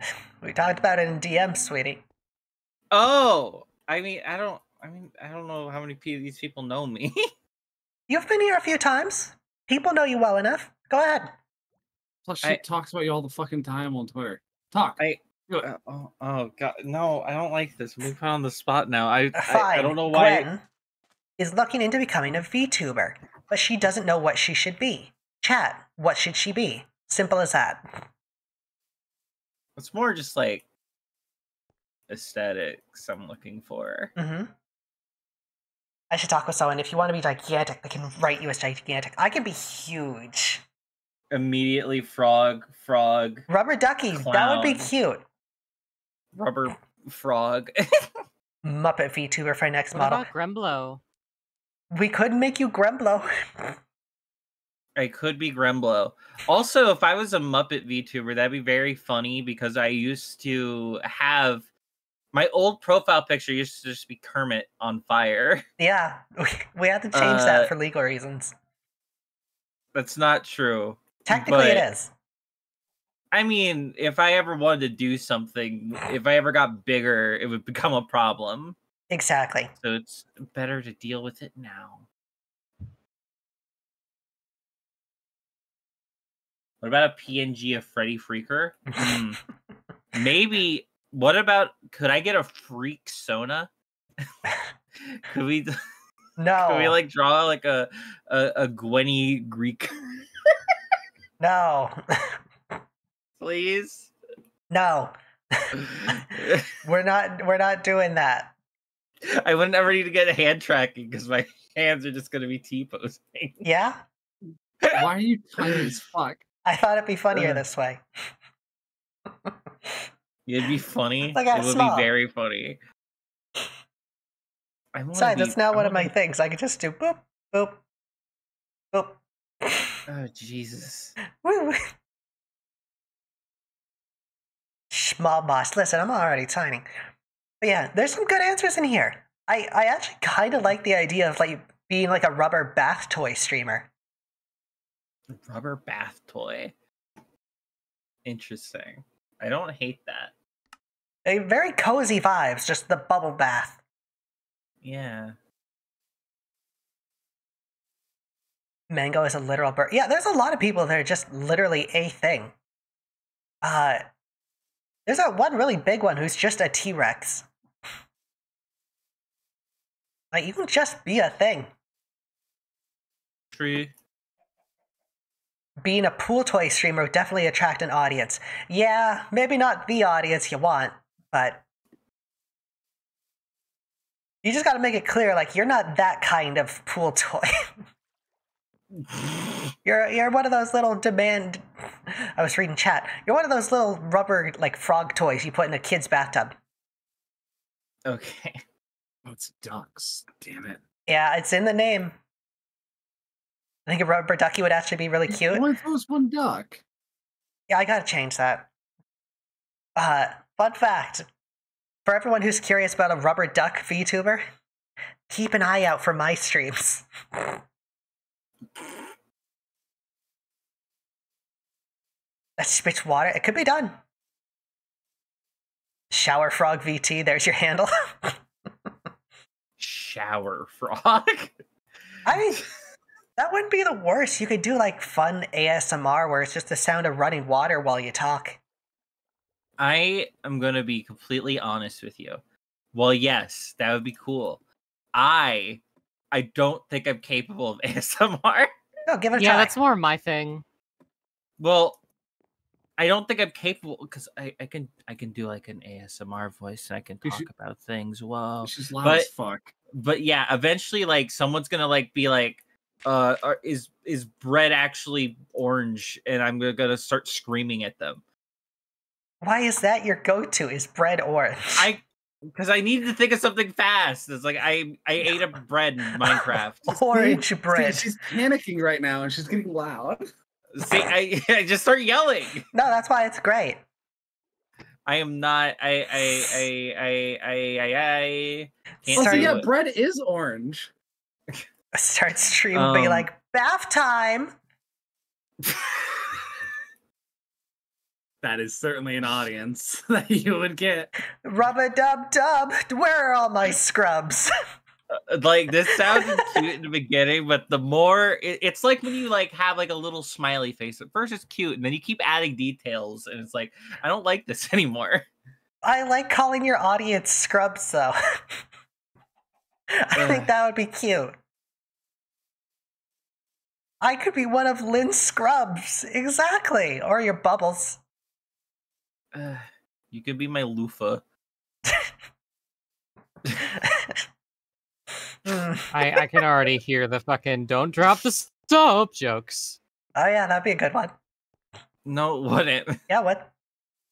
We talked about it in DM, sweetie. Oh, I mean, I don't. I mean, I don't know how many pe- these people know me. You've been here a few times. People know you well enough. Go ahead. Plus, she I- talks about you all the fucking time on Twitter. Talk. I- Uh, oh, oh god, no! I don't like this. We put on the spot now. I, Uh, I, I don't know why. Gwen is looking into becoming a VTuber, but she doesn't know what she should be. Chat, what should she be? Simple as that. It's more just like aesthetics I'm looking for. hmm I should talk with someone. If you want to be gigantic, I can write you as gigantic. I can be huge. Immediately, frog, frog, Rubber ducky, that would be cute. rubber frog. Muppet VTuber for next What model. about Gremblo? We could make you Gremblo. I could be Gremblo. Also, if I was a Muppet VTuber, that'd be very funny because I used to have my old profile picture used to just be Kermit on fire. yeah, we, we had to change that Uh, for legal reasons. That's not true. Technically, it is. I mean, if I ever wanted to do something, if I ever got bigger, it would become a problem. Exactly. So it's better to deal with it now. What about a PNG of Freddy Freaker? Hmm. Maybe. What about? Could I get a freak Sona? could we? No. Could we like draw like a a, a Gwenny Greek, No. please? no. We're not. We're not doing that. I would never need to get hand tracking because my hands are just gonna be T posing. Yeah. Why are you tiny as fuck? I thought it'd be funnier Uh. this way. It'd be funny. How it would small. be very funny. Sorry, be- that's not I one of my be- things. I could just do boop, boop, boop. Oh Jesus! Woo. Small boss. Listen, I'm already tiny. But yeah, there's some good answers in here. I, I actually kind of like the idea of like being like a rubber bath toy streamer. Rubber bath toy. Interesting. I don't hate that. A very cozy vibes, just the bubble bath. Yeah. Mango is a literal bird. Yeah, there's a lot of people that are just literally a thing. Uh, there's that one really big one who's just a T Rex. Like, you can just be a thing. Tree. Being a pool toy streamer would definitely attract an audience. Yeah, maybe not the audience you want, but. You just gotta make it clear, like, you're not that kind of pool toy. You're you're one of those little demand. I was reading chat. You're one of those little rubber like frog toys you put in a kid's bathtub. Okay. Oh, it's ducks. Damn it. Yeah, it's in the name. I think a rubber ducky would actually be really cute. Only throws one duck. Yeah, I gotta change that. Uh, fun fact: for everyone who's curious about a rubber duck VTuber, keep an eye out for my streams. That spits water. It could be done. Shower Frog VT. There's your handle. Shower frog. I mean, That wouldn't be the worst. You could do like fun ASMR where it's just the sound of running water while you talk. I am gonna be completely honest with you. Well, yes, that would be cool. I I don't think I'm capable of ASMR. No, give it a Yeah, try. that's more my thing. Well, I don't think I'm capable because I, I can I can do like an ASMR voice and I can talk should- about things well. She's loud but- as fuck. But yeah, eventually like someone's gonna like be like, uh are, is is bread actually orange? And I'm gonna, gonna start screaming at them. Why is that your go-to? Is bread orange? I because I needed to think of something fast. It's like I I ate a bread in Minecraft. orange bread. She's panicking right now and she's getting loud. See, I I just start yelling. No, that's why it's great. I am not. I I I I I I. I can't Oh, so yeah, it. bread is orange. Start stream will be Um, like bath time. That is certainly an audience that you would get. Rub a dub dub. Where are all my scrubs? Uh, like this sounded cute in the beginning, but the more it, it's like when you like have like a little smiley face. At first, it's cute, and then you keep adding details, and it's like I don't like this anymore. I like calling your audience scrubs though. I think that would be cute. I could be one of Lynn's scrubs. Exactly. Or your bubbles. Uh, you could be my loofah. I, I can already hear the fucking don't drop the soap jokes. Oh yeah, that'd be a good one. No, it wouldn't. Yeah, what?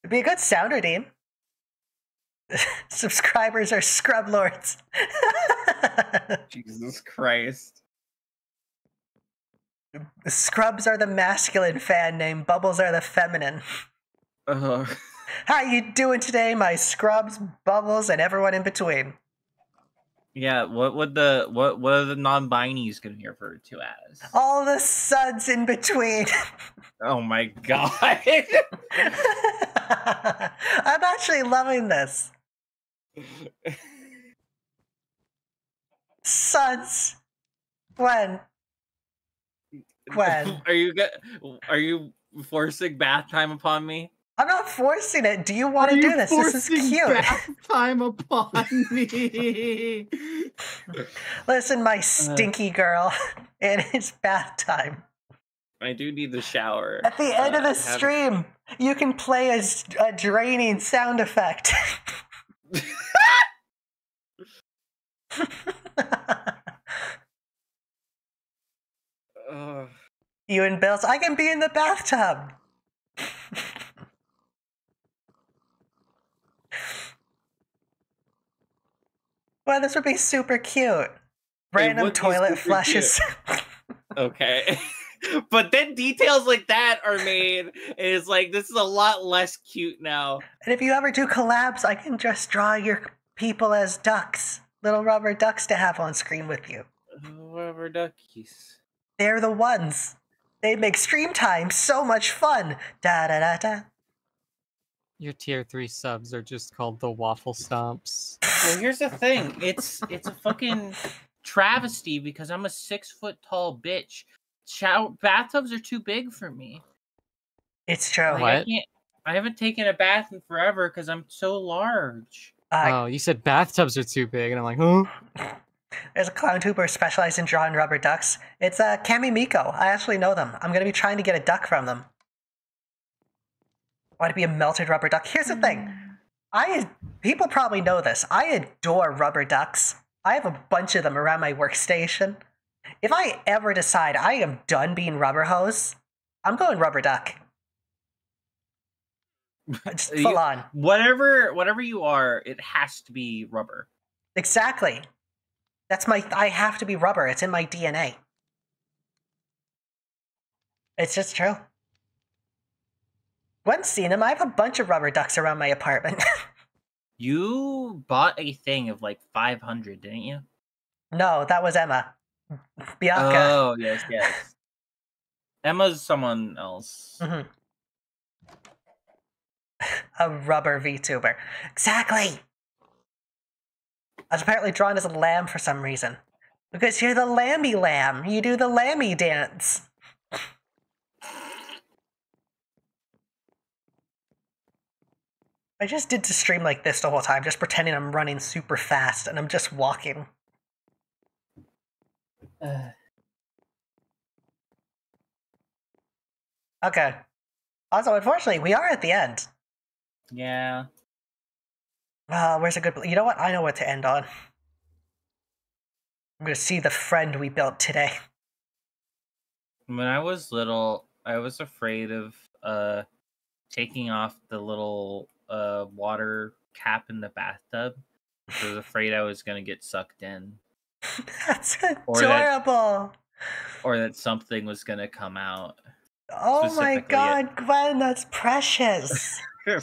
It'd be a good sound redeem. Subscribers are scrub lords. Jesus Christ. Scrubs are the masculine fan name. Bubbles are the feminine. Uh, How you doing today, my scrubs, bubbles, and everyone in between? yeah. What would the what what are the non-binies gonna be referred to as? All the suds in between. Oh my god. I'm actually loving this. Suds. When? When? Are you? Are you forcing bath time upon me? I'm not forcing it. Do you want Are to you do this? This is cute. bath time upon me. Listen, my stinky girl. It is bath time. I do need the shower. At the end Uh, of the I have- stream, you can play a draining sound effect. Ugh. you and Bills, I can be in the bathtub. Well, this would be super cute. Random toilet flushes. okay. but then details like that are made, and it's like this is a lot less cute now. and if you ever do collabs, I can just draw your people as ducks, little rubber ducks to have on screen with you. Rubber duckies. They're the ones. They make stream time so much fun. Da da da da. Your tier three subs are just called the waffle stomps. Well, here's the thing. It's it's a fucking travesty because I'm a six foot tall bitch. Shower bathtubs are too big for me. It's true. Like, I can't. I haven't taken a bath in forever because I'm so large. Uh, oh, you said bathtubs are too big, and I'm like, huh? There's a clown tuber specialized in drawing rubber ducks. It's uh, Kami Miko. I actually know them. I'm going to be trying to get a duck from them. Want to be a melted rubber duck? Here's the thing. Mm. I people probably know this. I adore rubber ducks. I have a bunch of them around my workstation. If I ever decide I am done being rubber hose, I'm going rubber duck. Just You- full on. Whatever, whatever you are, it has to be rubber. Exactly. That's my. I have to be rubber. It's in my DNA. It's just true. Gwen's seen him. I have a bunch of rubber ducks around my apartment. You bought a thing of like 500, didn't you? no, that was Emma. Bianca. Oh, yes, yes. Emma's someone else. Mhm. a rubber VTuber. Exactly. I was apparently drawn as a lamb for some reason. Because you're the lamby lamb. You do the lammy dance. I just did to stream like this the whole time, just pretending I'm running super fast and I'm just walking. Uh, Okay. Also, unfortunately, we are at the end. yeah. Uh, where's a good? You know what? I know what to end on. I'm gonna see the friend we built today. When I was little, I was afraid of uh taking off the little uh water cap in the bathtub. I was afraid I was gonna get sucked in, That's Or that- adorable. or that something was gonna come out. Oh my it. god, Gwen, that's precious.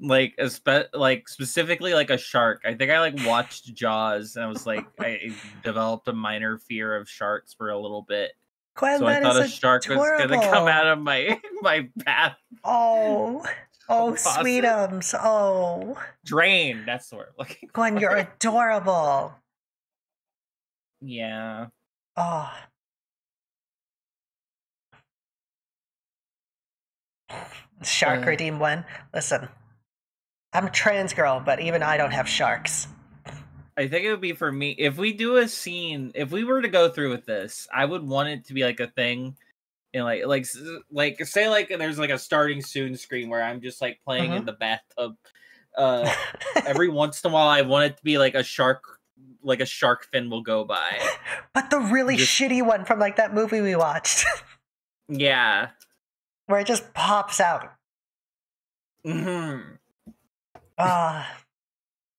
Like a spe- like specifically like a shark. I think I like watched Jaws and I was like I developed a minor fear of sharks for a little bit. Gwen, so I thought a shark was gonna come out of my my bath Oh, oh, Faucet. sweetums. Oh, drain. That's the word. Like Gwen, you're adorable. yeah. Oh. Shark Uh. redeem one. Listen, I'm a trans girl, but even I don't have sharks. I think it would be for me if we do a scene. If we were to go through with this, I would want it to be like a thing, and like like like say like there's like a starting soon screen where I'm just like playing in the bathtub. Uh, every once in a while, I want it to be like a shark, like a shark fin will go by. but the really Just- shitty one from like that movie we watched, Yeah. where it just pops out. hmm Ah,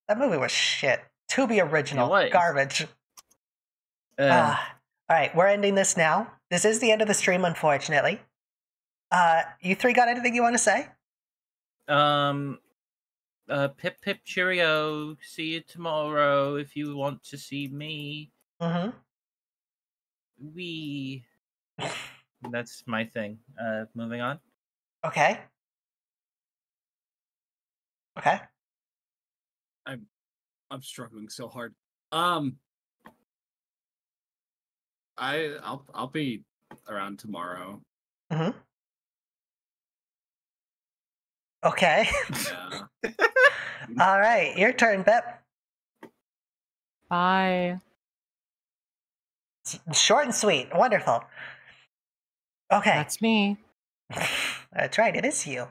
that movie was shit. To be original, garbage. Uh, Ah, all right, we're ending this now. This is the end of the stream, unfortunately. Uh, you three got anything you want to say? um. Uh, pip pip cheerio. See you tomorrow if you want to see me. Mm-hmm. We. That's my thing. Uh, moving on. Okay. Okay. I'm, I'm struggling so hard. Um, I I'll I'll be around tomorrow. Mm-hmm. Okay. Yeah. All right, your turn, Bep. Bye. Short and sweet. Wonderful. Okay. That's me. That's right, it is you.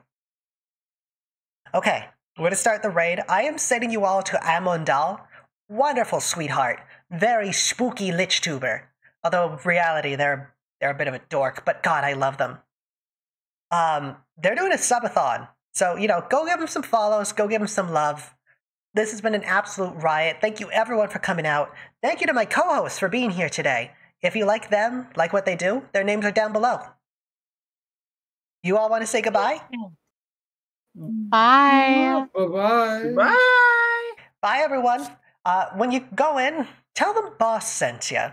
Okay, we're gonna start the raid. I am sending you all to Amondal. Wonderful sweetheart. Very spooky lich tuber. Although in reality they're they're a bit of a dork, but God, I love them. Um, they're doing a subathon. So, you know, go give them some follows, go give them some love. This has been an absolute riot. Thank you everyone for coming out. Thank you to my co-hosts for being here today. If you like them, like what they do, their names are down below. You all want to say goodbye? Bye. Bye bye. Bye. Bye, everyone. Uh, when you go in, tell them boss sent you.